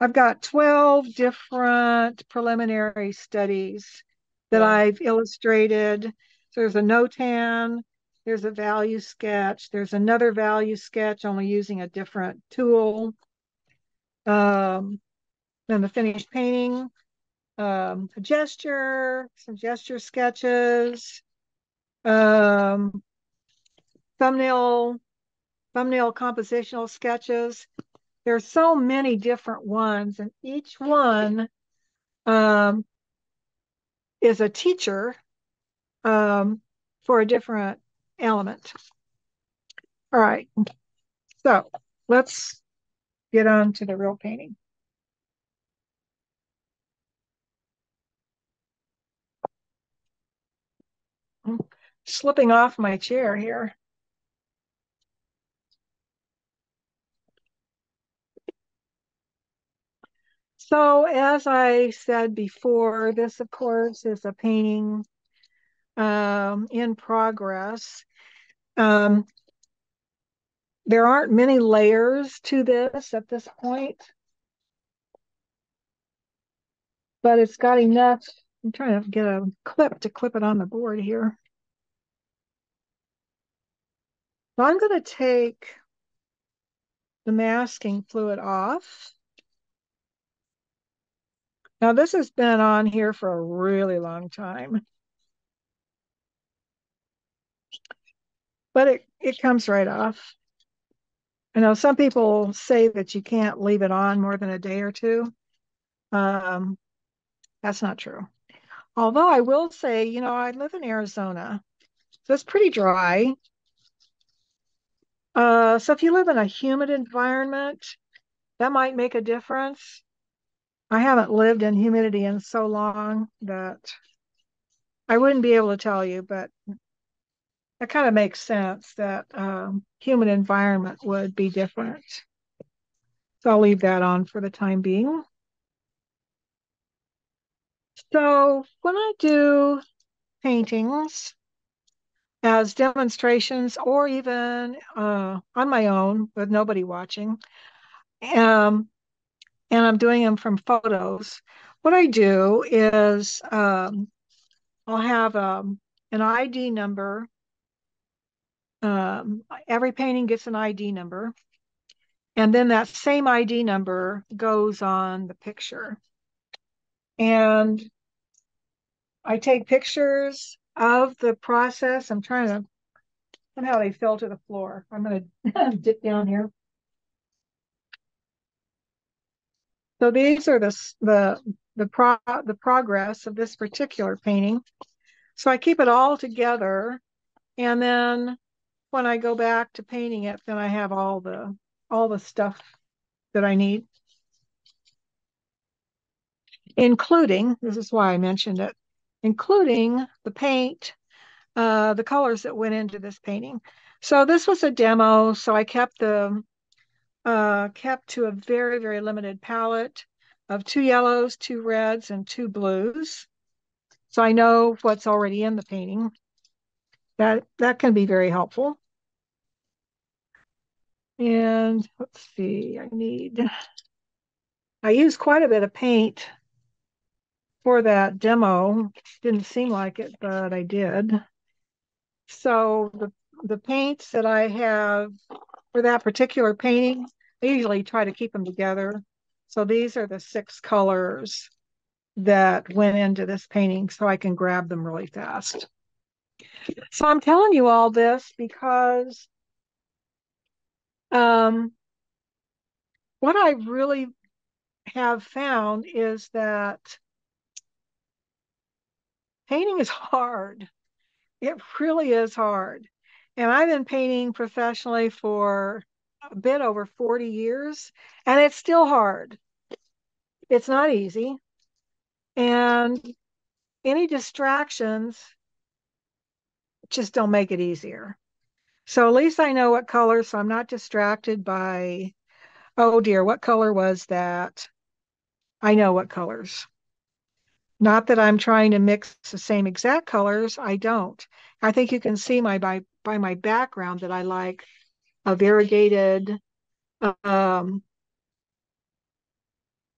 I've got 12 different preliminary studies that wow. I've illustrated. So there's a NOTAN, there's a value sketch. There's another value sketch only using a different tool. Um, then the finished painting, um, a gesture, some gesture sketches, um, thumbnail, thumbnail compositional sketches. There's so many different ones, and each one um, is a teacher um, for a different element. All right, so let's get on to the real painting. Slipping off my chair here. So as I said before, this of course is a painting um, in progress. Um, there aren't many layers to this at this point, but it's got enough. I'm trying to get a clip to clip it on the board here. So I'm going to take the masking fluid off. Now this has been on here for a really long time. but it, it comes right off. I know some people say that you can't leave it on more than a day or two. Um, that's not true. Although I will say, you know, I live in Arizona, so it's pretty dry. Uh, so if you live in a humid environment, that might make a difference. I haven't lived in humidity in so long that I wouldn't be able to tell you, but that kind of makes sense that um, human environment would be different. So I'll leave that on for the time being. So when I do paintings as demonstrations or even uh, on my own with nobody watching, um, and I'm doing them from photos, what I do is um, I'll have um, an ID number um, every painting gets an ID number. And then that same ID number goes on the picture. And I take pictures of the process. I'm trying to, somehow they fell to the floor. I'm going <laughs> to dip down here. So these are the, the, the, pro, the progress of this particular painting. So I keep it all together. And then when I go back to painting it, then I have all the all the stuff that I need. Including, this is why I mentioned it, including the paint, uh, the colors that went into this painting. So this was a demo, so I kept the uh, kept to a very, very limited palette of two yellows, two reds, and two blues. So I know what's already in the painting that that can be very helpful. And let's see, I need, I used quite a bit of paint for that demo. Didn't seem like it, but I did. So the, the paints that I have for that particular painting, I usually try to keep them together. So these are the six colors that went into this painting so I can grab them really fast. So I'm telling you all this because um, what I really have found is that painting is hard. It really is hard. And I've been painting professionally for bit over 40 years, and it's still hard. It's not easy. And any distractions just don't make it easier. So at least I know what color, so I'm not distracted by, oh dear, what color was that? I know what colors. Not that I'm trying to mix the same exact colors. I don't. I think you can see my by by my background that I like a variegated um,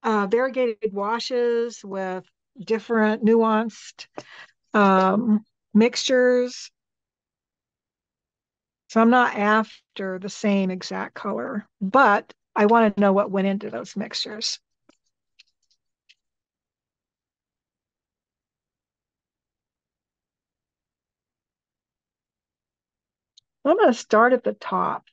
uh, variegated washes with different nuanced um, mixtures. So I'm not after the same exact color, but I want to know what went into those mixtures. I'm going to start at the top.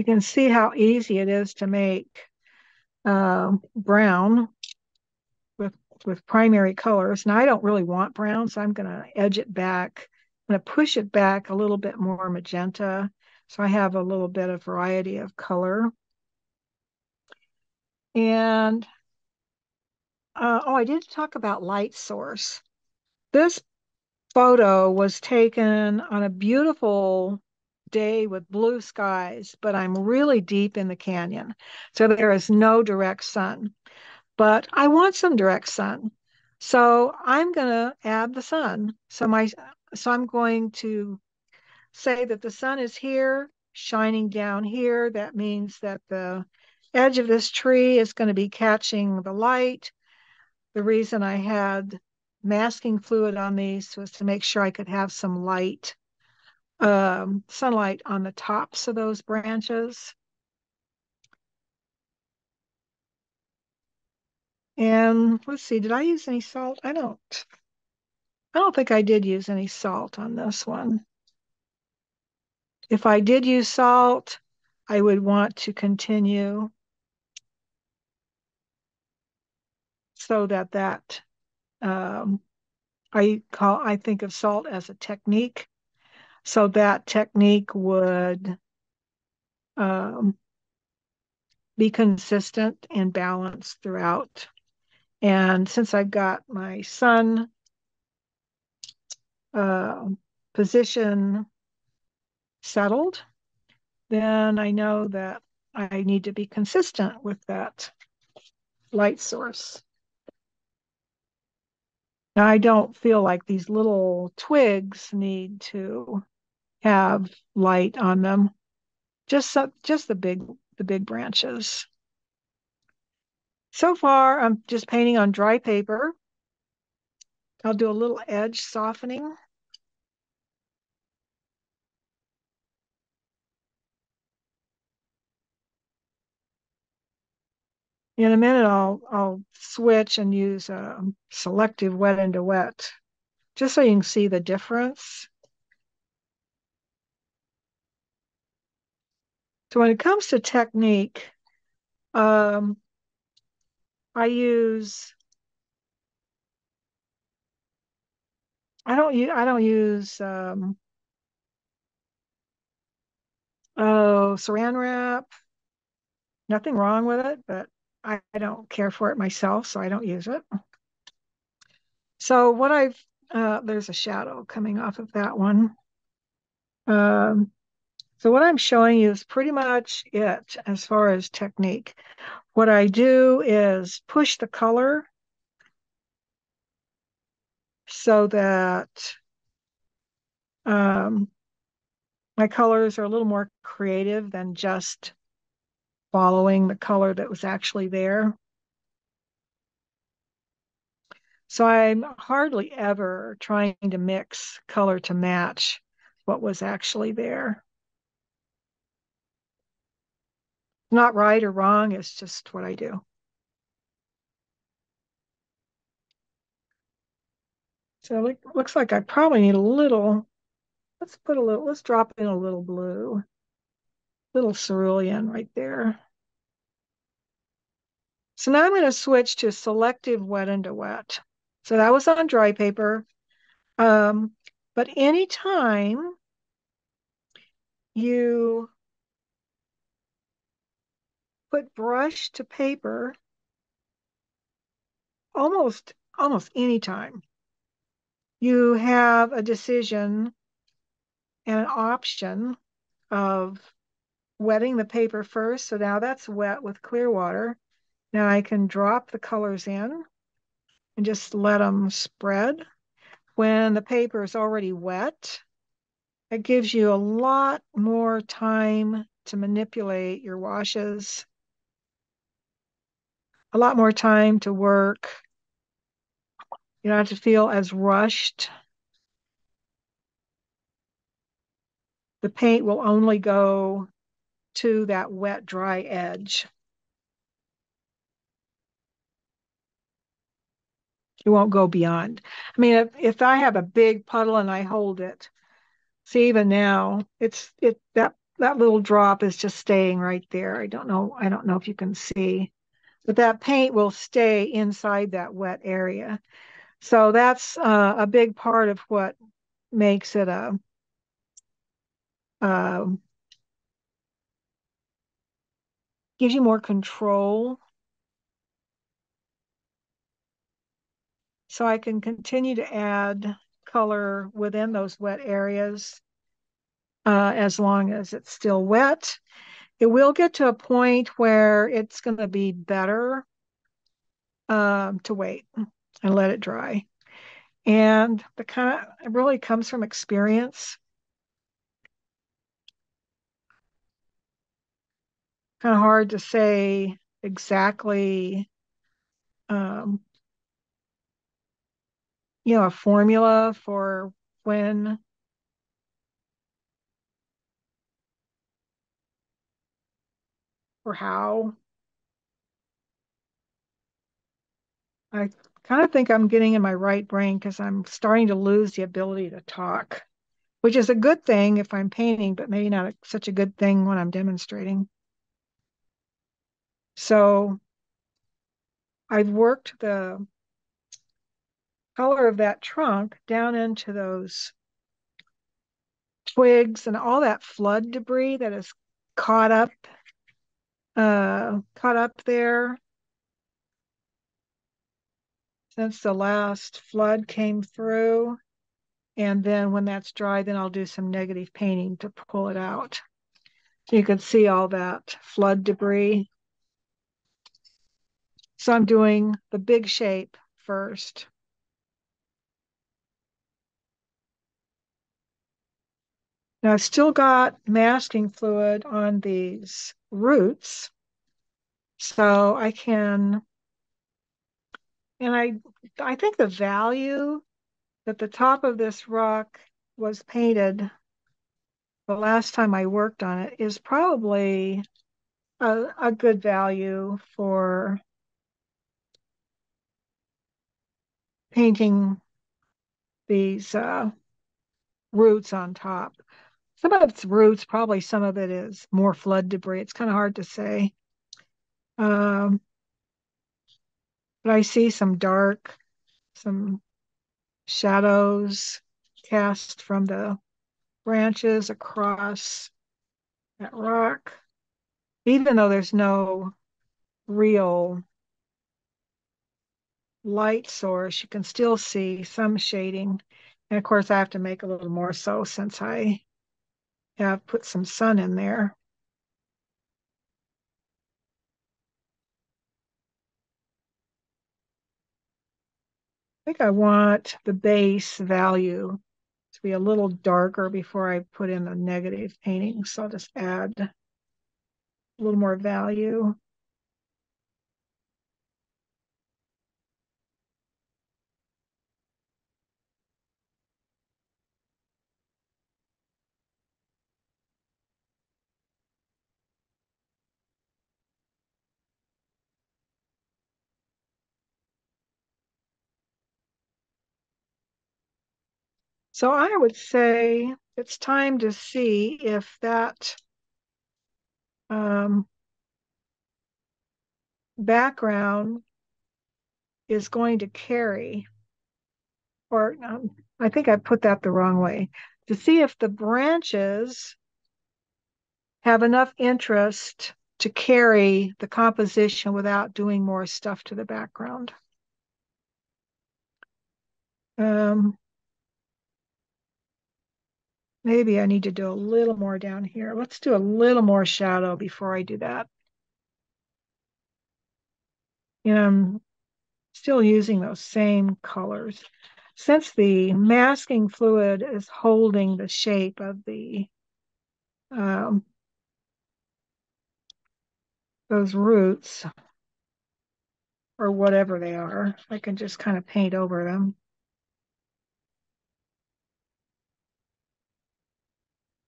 You can see how easy it is to make uh, brown with with primary colors. Now I don't really want brown, so I'm going to edge it back. I'm going to push it back a little bit more magenta. So I have a little bit of variety of color. And, uh, oh, I did talk about light source. This photo was taken on a beautiful day with blue skies, but I'm really deep in the canyon. So there is no direct sun but I want some direct sun. So I'm going to add the sun. So my so I'm going to say that the sun is here shining down here. That means that the edge of this tree is going to be catching the light. The reason I had masking fluid on these was to make sure I could have some light, um, sunlight on the tops of those branches. And let's see, did I use any salt? I don't. I don't think I did use any salt on this one. If I did use salt, I would want to continue so that that um, I call I think of salt as a technique. So that technique would um, be consistent and balanced throughout. And since I've got my sun uh, position settled, then I know that I need to be consistent with that light source. Now, I don't feel like these little twigs need to have light on them. Just so, just the big the big branches. So far, I'm just painting on dry paper. I'll do a little edge softening. In a minute, I'll, I'll switch and use a selective wet into wet, just so you can see the difference. So when it comes to technique, um, I use I don't use I don't use um, oh saran wrap. Nothing wrong with it, but I, I don't care for it myself, so I don't use it. So what I've uh, there's a shadow coming off of that one. Um, so what I'm showing you is pretty much it as far as technique. What I do is push the color so that um, my colors are a little more creative than just following the color that was actually there. So I'm hardly ever trying to mix color to match what was actually there. Not right or wrong, it's just what I do. So it looks like I probably need a little, let's put a little, let's drop in a little blue, little cerulean right there. So now I'm going to switch to selective wet into wet. So that was on dry paper. Um, but anytime you put brush to paper, almost almost any time you have a decision and an option of wetting the paper first. So now that's wet with clear water. Now I can drop the colors in and just let them spread. When the paper is already wet, it gives you a lot more time to manipulate your washes, a lot more time to work. You don't have to feel as rushed. The paint will only go to that wet, dry edge. It won't go beyond. I mean, if, if I have a big puddle and I hold it, see even now, it's it that that little drop is just staying right there. I don't know. I don't know if you can see, but that paint will stay inside that wet area. So that's uh, a big part of what makes it a um, gives you more control So I can continue to add color within those wet areas uh, as long as it's still wet. It will get to a point where it's going to be better um, to wait and let it dry. And the kind of, it really comes from experience. Kind of hard to say exactly um, you know, a formula for when or how. I kind of think I'm getting in my right brain because I'm starting to lose the ability to talk, which is a good thing if I'm painting, but maybe not such a good thing when I'm demonstrating. So I've worked the color of that trunk down into those twigs and all that flood debris that is caught up Uh, caught up there since the last flood came through. And then when that's dry then I'll do some negative painting to pull it out. So you can see all that flood debris. So I'm doing the big shape first. Now I've still got masking fluid on these roots. So I can, and I, I think the value that the top of this rock was painted the last time I worked on it is probably a, a good value for painting these uh, roots on top. Some of it's roots, probably some of it is more flood debris. It's kind of hard to say. Um, but I see some dark, some shadows cast from the branches across that rock, even though there's no real light source, you can still see some shading. And of course, I have to make a little more so since I have put some sun in there. I think I want the base value to be a little darker before I put in the negative painting. So I'll just add a little more value. So I would say it's time to see if that um, background is going to carry, or um, I think I put that the wrong way, to see if the branches have enough interest to carry the composition without doing more stuff to the background. Um, Maybe I need to do a little more down here. Let's do a little more shadow before I do that. And I'm still using those same colors. Since the masking fluid is holding the shape of the um, those roots or whatever they are, I can just kind of paint over them.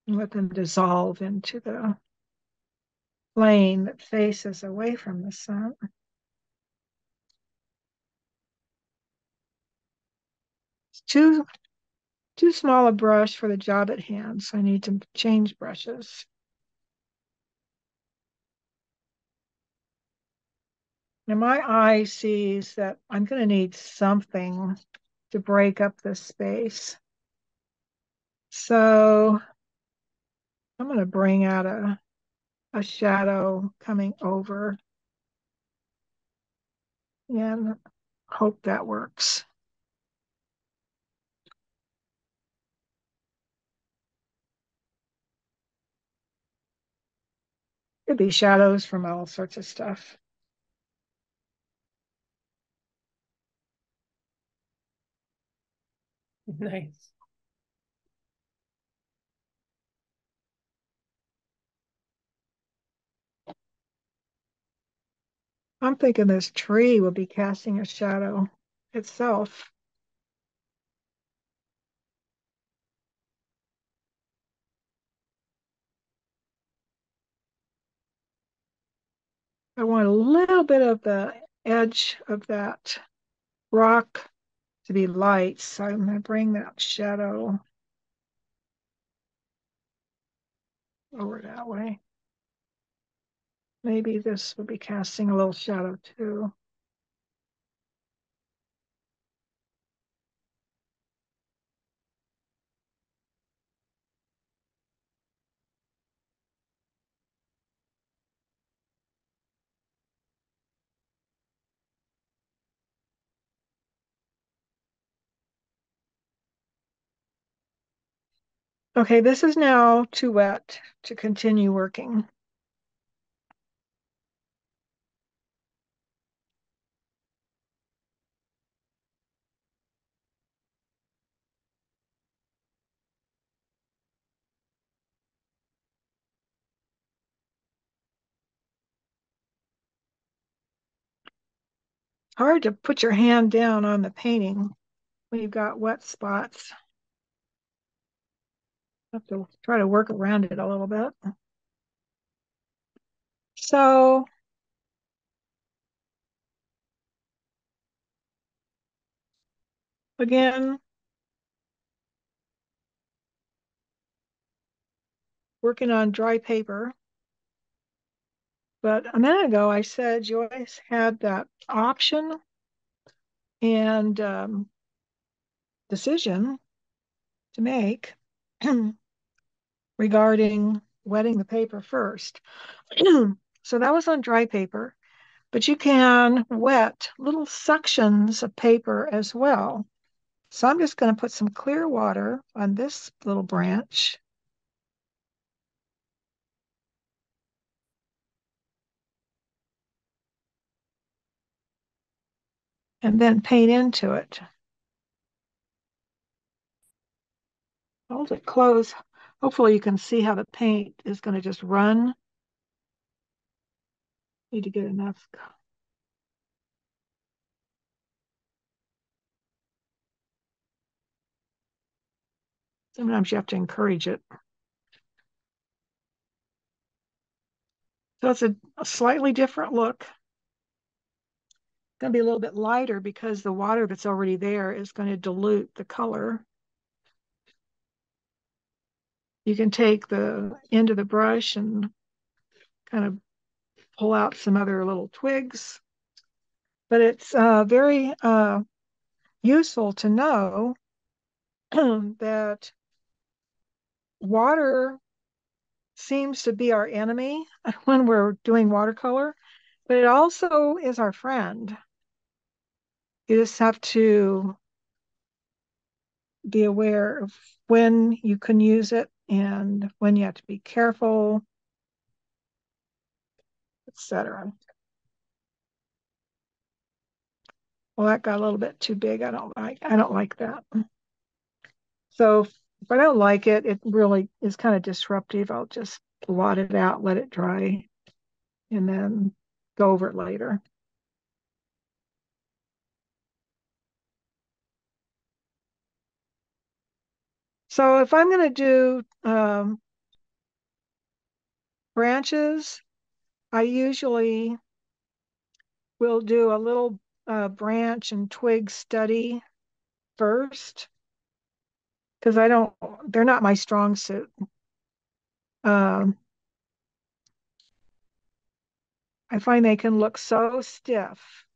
Let them dissolve into the plane that faces away from the sun. It's too, too small a brush for the job at hand, so I need to change brushes. Now my eye sees that I'm going to need something to break up this space. So I'm going to bring out a, a shadow coming over and hope that works. Could be shadows from all sorts of stuff. <laughs> Nice. I'm thinking this tree will be casting a shadow itself. I want a little bit of the edge of that rock to be light, so I'm going to bring that shadow over that way. Maybe this will be casting a little shadow too. Okay, this is now too wet to continue working. Hard to put your hand down on the painting when you've got wet spots. Have to try to work around it a little bit. So again, working on dry paper. But a minute ago, I said Joyce had that option and um, decision to make <clears throat> regarding wetting the paper first. <clears throat> so that was on dry paper, but you can wet little sections of paper as well. So I'm just going to put some clear water on this little branch. And then paint into it. Hold it close. Hopefully you can see how the paint is going to just run. Need to get enough. Sometimes you have to encourage it. So it's a, a slightly different look. Going to be a little bit lighter because the water that's already there is going to dilute the color. You can take the end of the brush and kind of pull out some other little twigs. But it's uh, very uh, useful to know <clears throat> that water seems to be our enemy <laughs> when we're doing watercolor, but it also is our friend. You just have to be aware of when you can use it and when you have to be careful, etc. Well, that got a little bit too big. I don't like I don't like that. So if I don't like it, it really is kind of disruptive. I'll just blot it out, let it dry, and then go over it later. So if I'm going to do um, branches, I usually will do a little uh, branch and twig study first because I don't, they're not my strong suit. Um, I find they can look so stiff.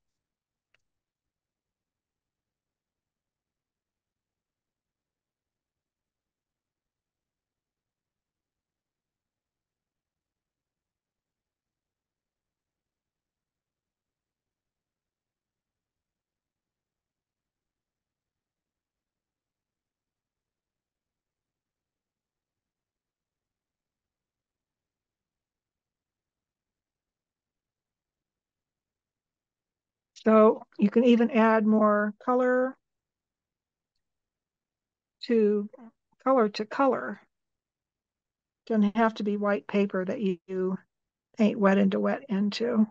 So you can even add more color to color to color. Doesn't have to be white paper that you paint wet into wet into.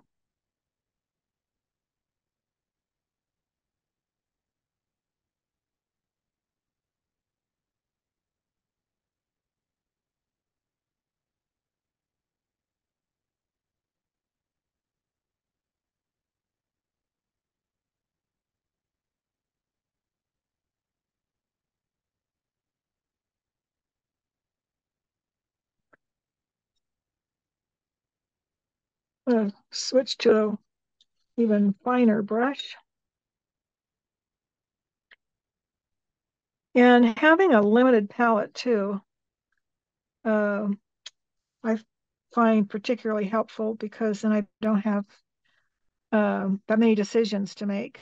I'm going to switch to an even finer brush. And having a limited palette too, uh, I find particularly helpful because then I don't have um, that many decisions to make.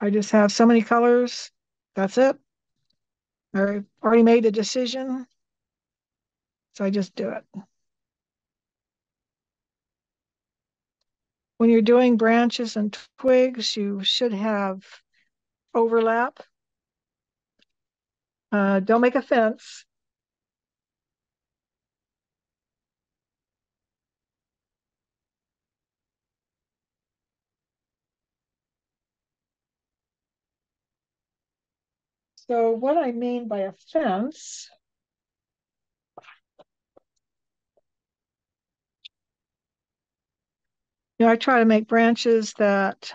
I just have so many colors. That's it. I already made the decision. So I just do it. When you're doing branches and twigs, you should have overlap. Uh, don't make a fence. So what I mean by a fence you know, I try to make branches that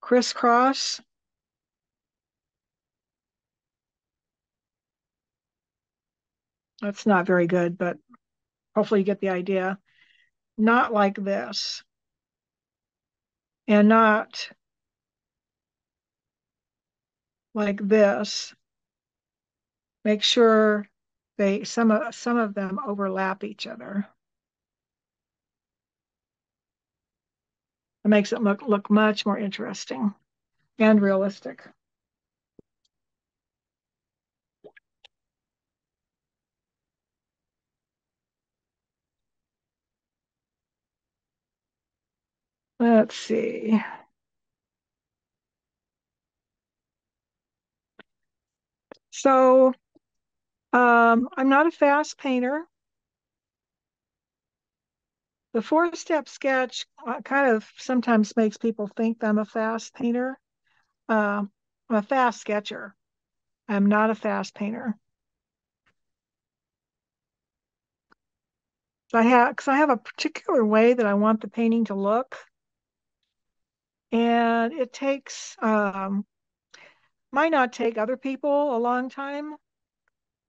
crisscross. That's not very good, but hopefully you get the idea. Not like this. And not like this. Make sure they some of some of them overlap each other. It makes it look look much more interesting and realistic. Let's see. So um, I'm not a fast painter. The four-step sketch uh, kind of sometimes makes people think I'm a fast painter. Uh, I'm a fast sketcher. I'm not a fast painter. I have because I have a particular way that I want the painting to look, and it takes um, might not take other people a long time,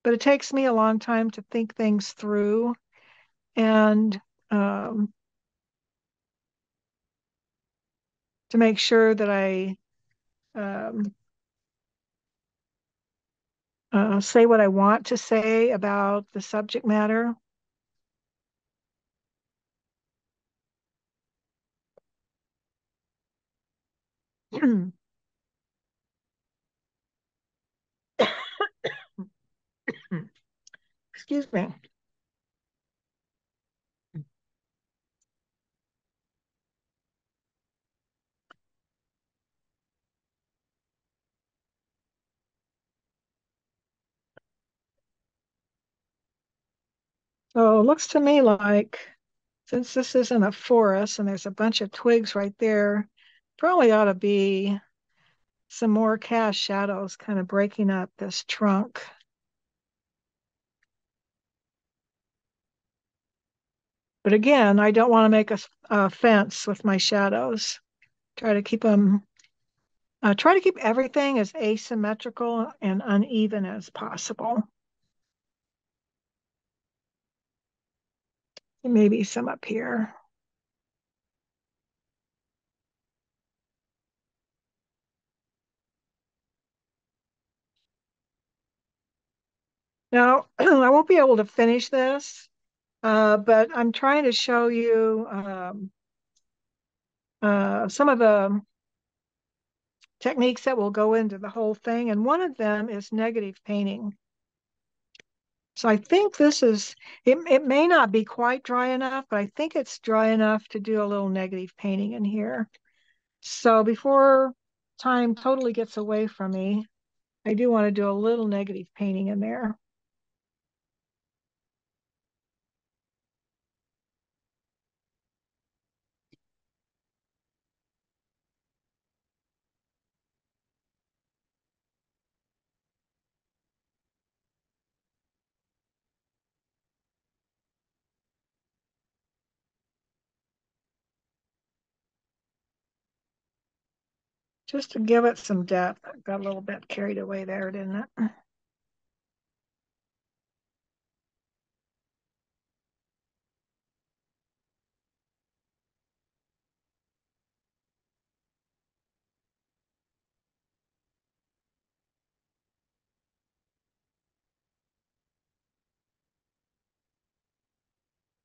but it takes me a long time to think things through and um, to make sure that I um, uh, say what I want to say about the subject matter. <clears throat> Excuse me. So it looks to me like since this isn't a forest and there's a bunch of twigs right there, probably ought to be some more cast shadows kind of breaking up this trunk. But again, I don't want to make a, a fence with my shadows. Try to keep them, uh, try to keep everything as asymmetrical and uneven as possible. Maybe some up here. Now, <clears throat> I won't be able to finish this, uh, but I'm trying to show you um, uh, some of the techniques that will go into the whole thing. And one of them is negative painting. So I think this is, it, it may not be quite dry enough, but I think it's dry enough to do a little negative painting in here. So before time totally gets away from me, I do want to do a little negative painting in there. just to give it some depth. I got a little bit carried away there, didn't it?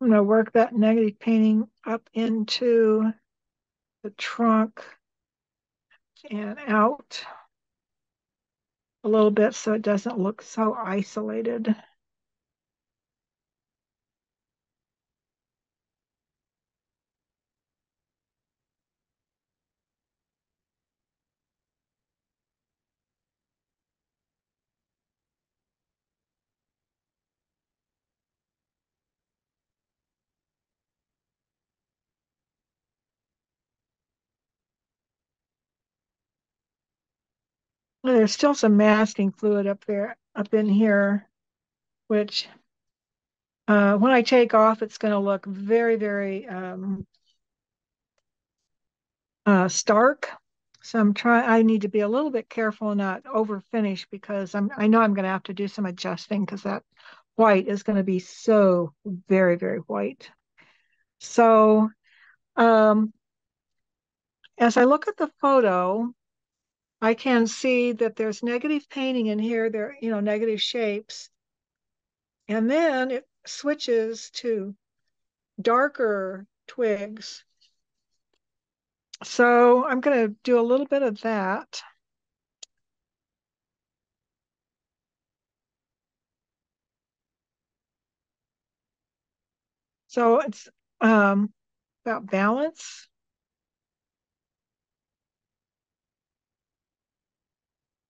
I'm going to work that negative painting up into the trunk and out a little bit so it doesn't look so isolated. There's still some masking fluid up there, up in here, which uh, when I take off, it's going to look very, very um, uh, stark. So I'm trying, I need to be a little bit careful not over finish because I'm, I know I'm going to have to do some adjusting because that white is going to be so very, very white. So um, as I look at the photo, I can see that there's negative painting in here, there, you know, negative shapes. And then it switches to darker twigs. So I'm going to do a little bit of that. So it's um, about balance.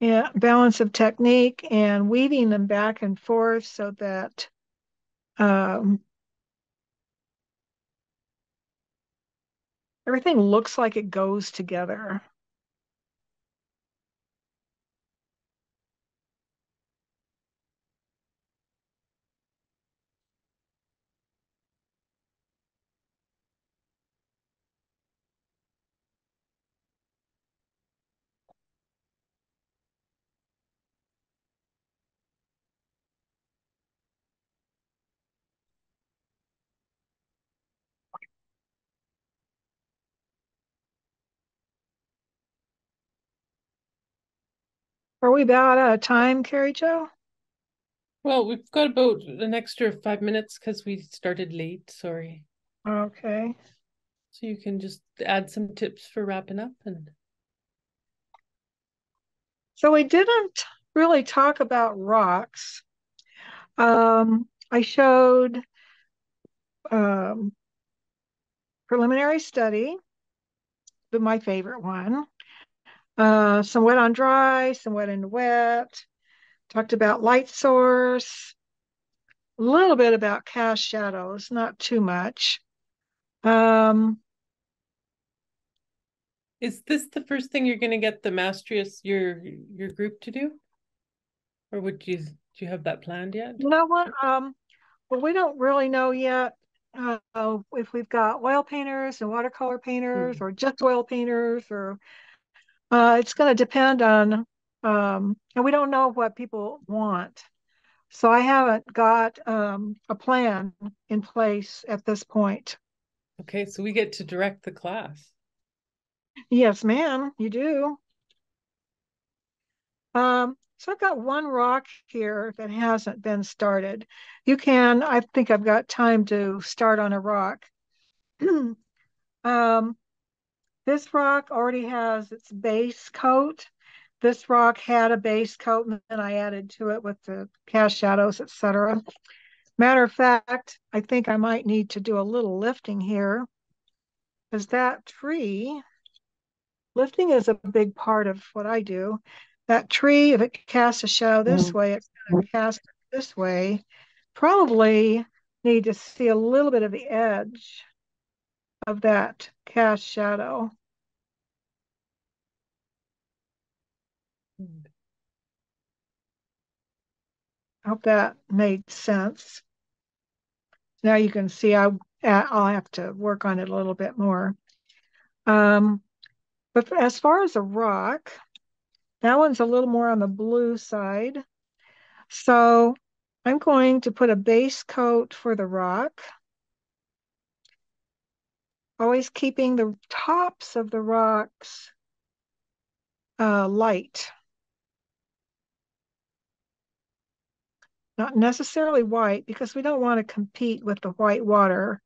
Balance of technique and weaving them back and forth so that um, everything looks like it goes together. Are we about out of time, Carrie Joe? Well, we've got about an extra five minutes because we started late. Sorry. Okay. So you can just add some tips for wrapping up and. So we didn't really talk about rocks. Um, I showed um, preliminary study, but my favorite one. Uh, some wet on dry, some wet and wet. Talked about light source, a little bit about cast shadows, not too much. Um, Is this the first thing you're going to get the Mastrius your your group to do, or would you do you have that planned yet? You know what? Um, well, we don't really know yet uh, if we've got oil painters and watercolor painters, mm. or just oil painters, or uh, it's going to depend on, um, and we don't know what people want. So I haven't got um, a plan in place at this point. Okay, so we get to direct the class. Yes, ma'am, you do. Um, so I've got one rock here that hasn't been started. You can, I think I've got time to start on a rock. <clears throat> um, this rock already has its base coat. This rock had a base coat and then I added to it with the cast shadows, etc. Matter of fact, I think I might need to do a little lifting here because that tree, lifting is a big part of what I do. That tree, if it casts a shadow this mm-hmm. way, it's going to cast this way. Probably need to see a little bit of the edge of that cast shadow. I hope that made sense. Now you can see I, I'll have to work on it a little bit more. Um, but as far as a rock, that one's a little more on the blue side. So I'm going to put a base coat for the rock. Always keeping the tops of the rocks uh, light. not necessarily white because we don't want to compete with the white water.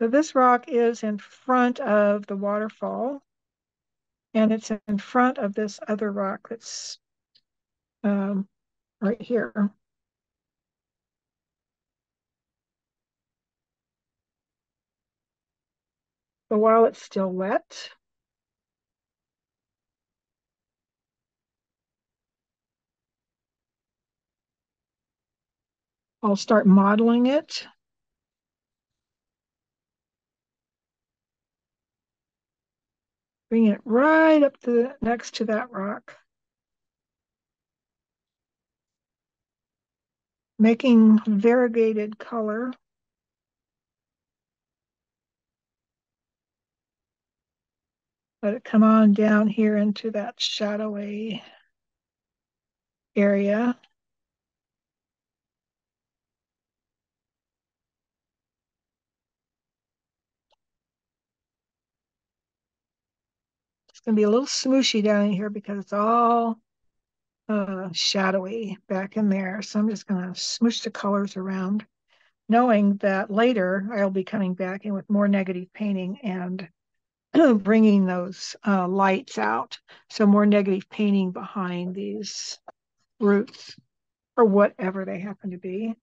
So this rock is in front of the waterfall and it's in front of this other rock that's um, right here. But while it's still wet, I'll start modeling it. Bring it right up to the, next to that rock. Making variegated color. Let it come on down here into that shadowy area. It's going to be a little smooshy down here because it's all uh, shadowy back in there. So I'm just going to smoosh the colors around, knowing that later I'll be coming back in with more negative painting and <clears throat> bringing those uh, lights out. So more negative painting behind these roots or whatever they happen to be.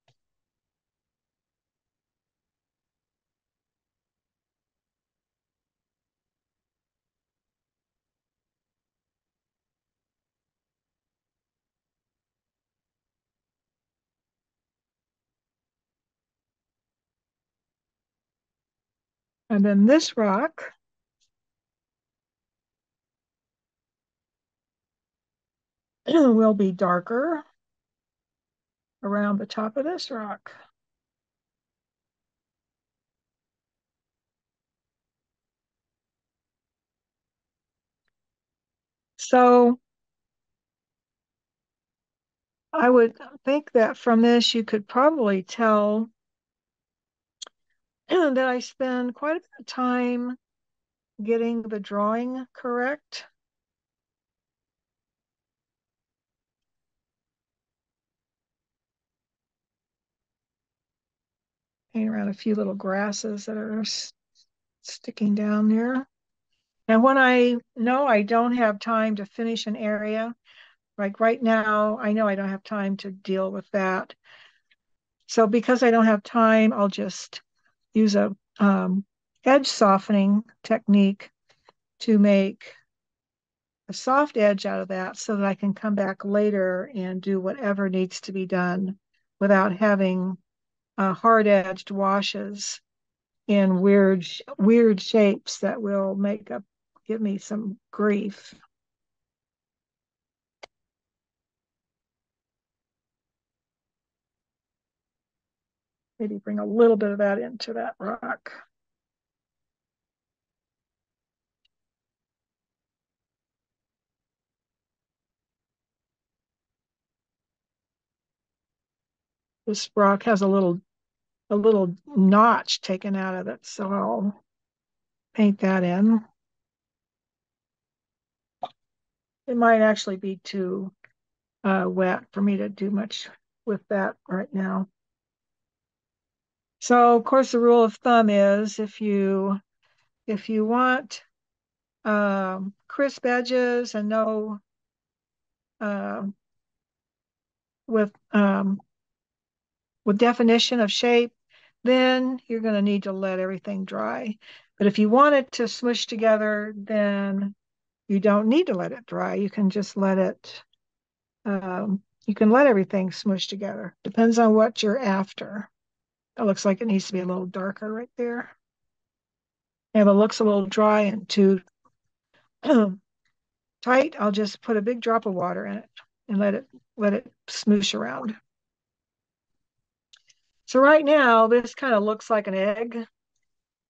And then this rock <clears throat> will be darker around the top of this rock. So I would think that from this you could probably tell <clears throat> that I spend quite a bit of time getting the drawing correct. Paint around a few little grasses that are sticking down there. And when I know I don't have time to finish an area, like right now, I know I don't have time to deal with that. So because I don't have time, I'll just use a um, edge softening technique to make a soft edge out of that so that I can come back later and do whatever needs to be done without having uh, hard edged washes in weird weird shapes that will make up give me some grief. Maybe bring a little bit of that into that rock. This rock has a little a little notch taken out of it, so I'll paint that in. It might actually be too uh, wet for me to do much with that right now. So of course the rule of thumb is if you if you want um, crisp edges and no uh, with um, with definition of shape, then you're going to need to let everything dry. But if you want it to smush together, then you don't need to let it dry. You can just let it, um, you can let everything smush together. Depends on what you're after. It looks like it needs to be a little darker right there. If it looks a little dry and too <clears throat> tight, I'll just put a big drop of water in it and let it let it smoosh around. So right now, this kind of looks like an egg.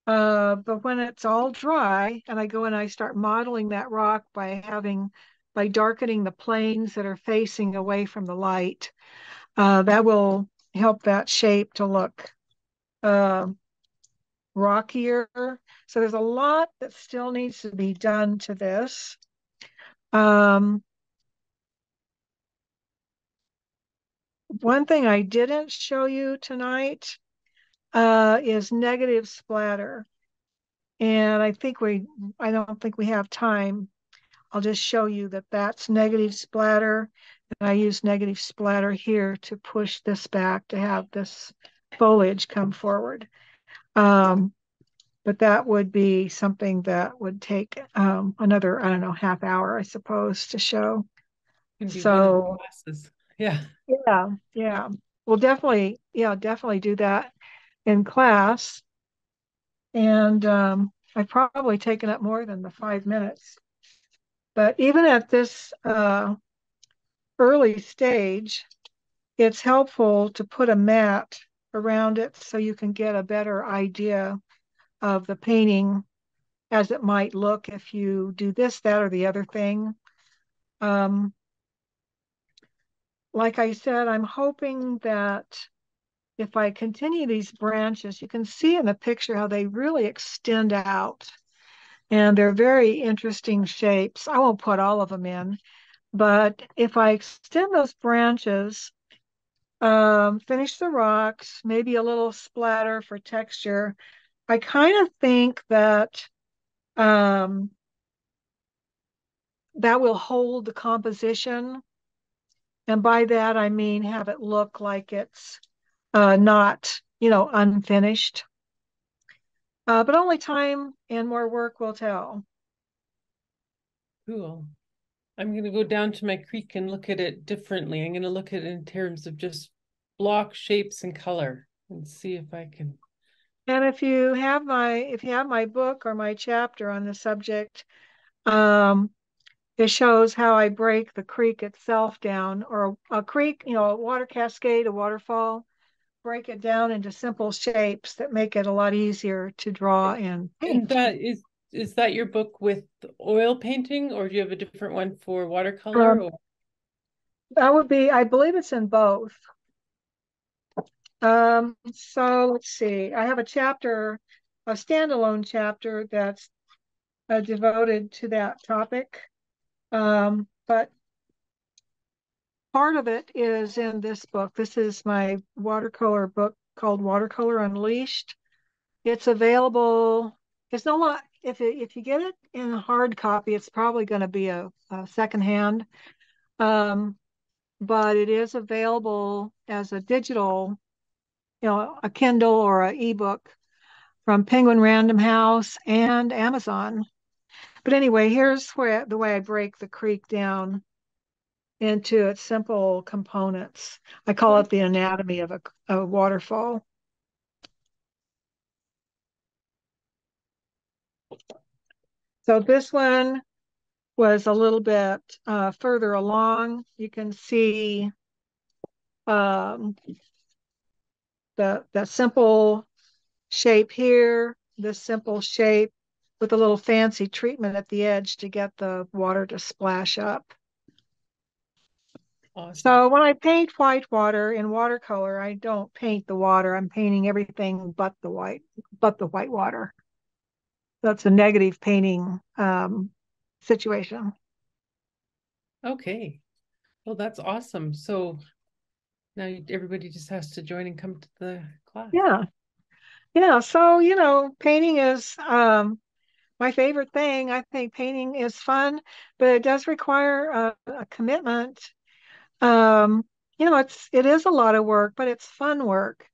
Uh, but when it's all dry and I go and I start modeling that rock by having, by darkening the planes that are facing away from the light, uh, that will help that shape to look uh, rockier. So there's a lot that still needs to be done to this. Um, one thing I didn't show you tonight uh, is negative splatter. And I think we, I don't think we have time. I'll just show you that that's negative splatter. And I use negative splatter here to push this back to have this foliage come forward. Um, but that would be something that would take um, another, I don't know, half hour, I suppose, to show. So, yeah. Yeah, yeah. We'll definitely, yeah, definitely do that in class. And um, I've probably taken up more than the five minutes. But even at this uh, early stage, it's helpful to put a mat around it so you can get a better idea of the painting as it might look if you do this, that, or the other thing. Um, like I said, I'm hoping that if I continue these branches, you can see in the picture how they really extend out. And they're very interesting shapes. I won't put all of them in, but if I extend those branches, um, finish the rocks, maybe a little splatter for texture, I kind of think that um, that will hold the composition. And by that, I mean have it look like it's uh, not, you know, unfinished. Uh, but only time and more work will tell. Cool. I'm going to go down to my creek and look at it differently. I'm going to look at it in terms of just block shapes and color and see if I can and if you have my if you have my book or my chapter on the subject, um, it shows how I break the creek itself down, or a, a creek, you know, a water cascade, a waterfall, break it down into simple shapes that make it a lot easier to draw and paint. And that is is that your book with oil painting, or do you have a different one for watercolor? Um, that would be, I believe it's in both. Um, so let's see. I have a chapter, a standalone chapter that's uh, devoted to that topic. Um, but part of it is in this book. This is my watercolor book called Watercolor Unleashed. It's available. It's no lot. If it, if you get it in a hard copy, it's probably going to be a, a secondhand. Um, but it is available as a digital you know, a Kindle or an ebook from Penguin Random House and Amazon. But anyway, here's where the way I break the creek down into its simple components. I call it the anatomy of a, a waterfall. So this one was a little bit uh, further along. You can see um, the, the simple shape here, this simple shape with a little fancy treatment at the edge to get the water to splash up. Awesome. So when I paint white water in watercolor, I don't paint the water. I'm painting everything but the white, but the white water. That's a negative painting um, situation. Okay. Well, that's awesome. So now everybody just has to join and come to the class. Yeah. Yeah. So, you know, painting is um, my favorite thing. I think painting is fun, but it does require a, a commitment. Um, you know, it's it is a lot of work, but it's fun work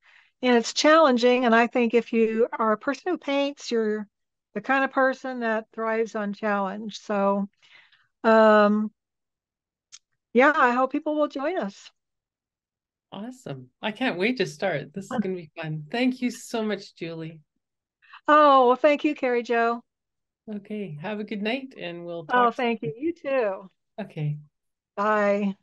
and it's challenging. And I think if you are a person who paints, you're the kind of person that thrives on challenge. So, um, yeah, I hope people will join us. Awesome. I can't wait to start. This is going to be fun. Thank you so much, Julie. Oh, well, thank you, Carrie Joe. Okay. Have a good night and we'll Oh, thank you. You too. Okay. Bye.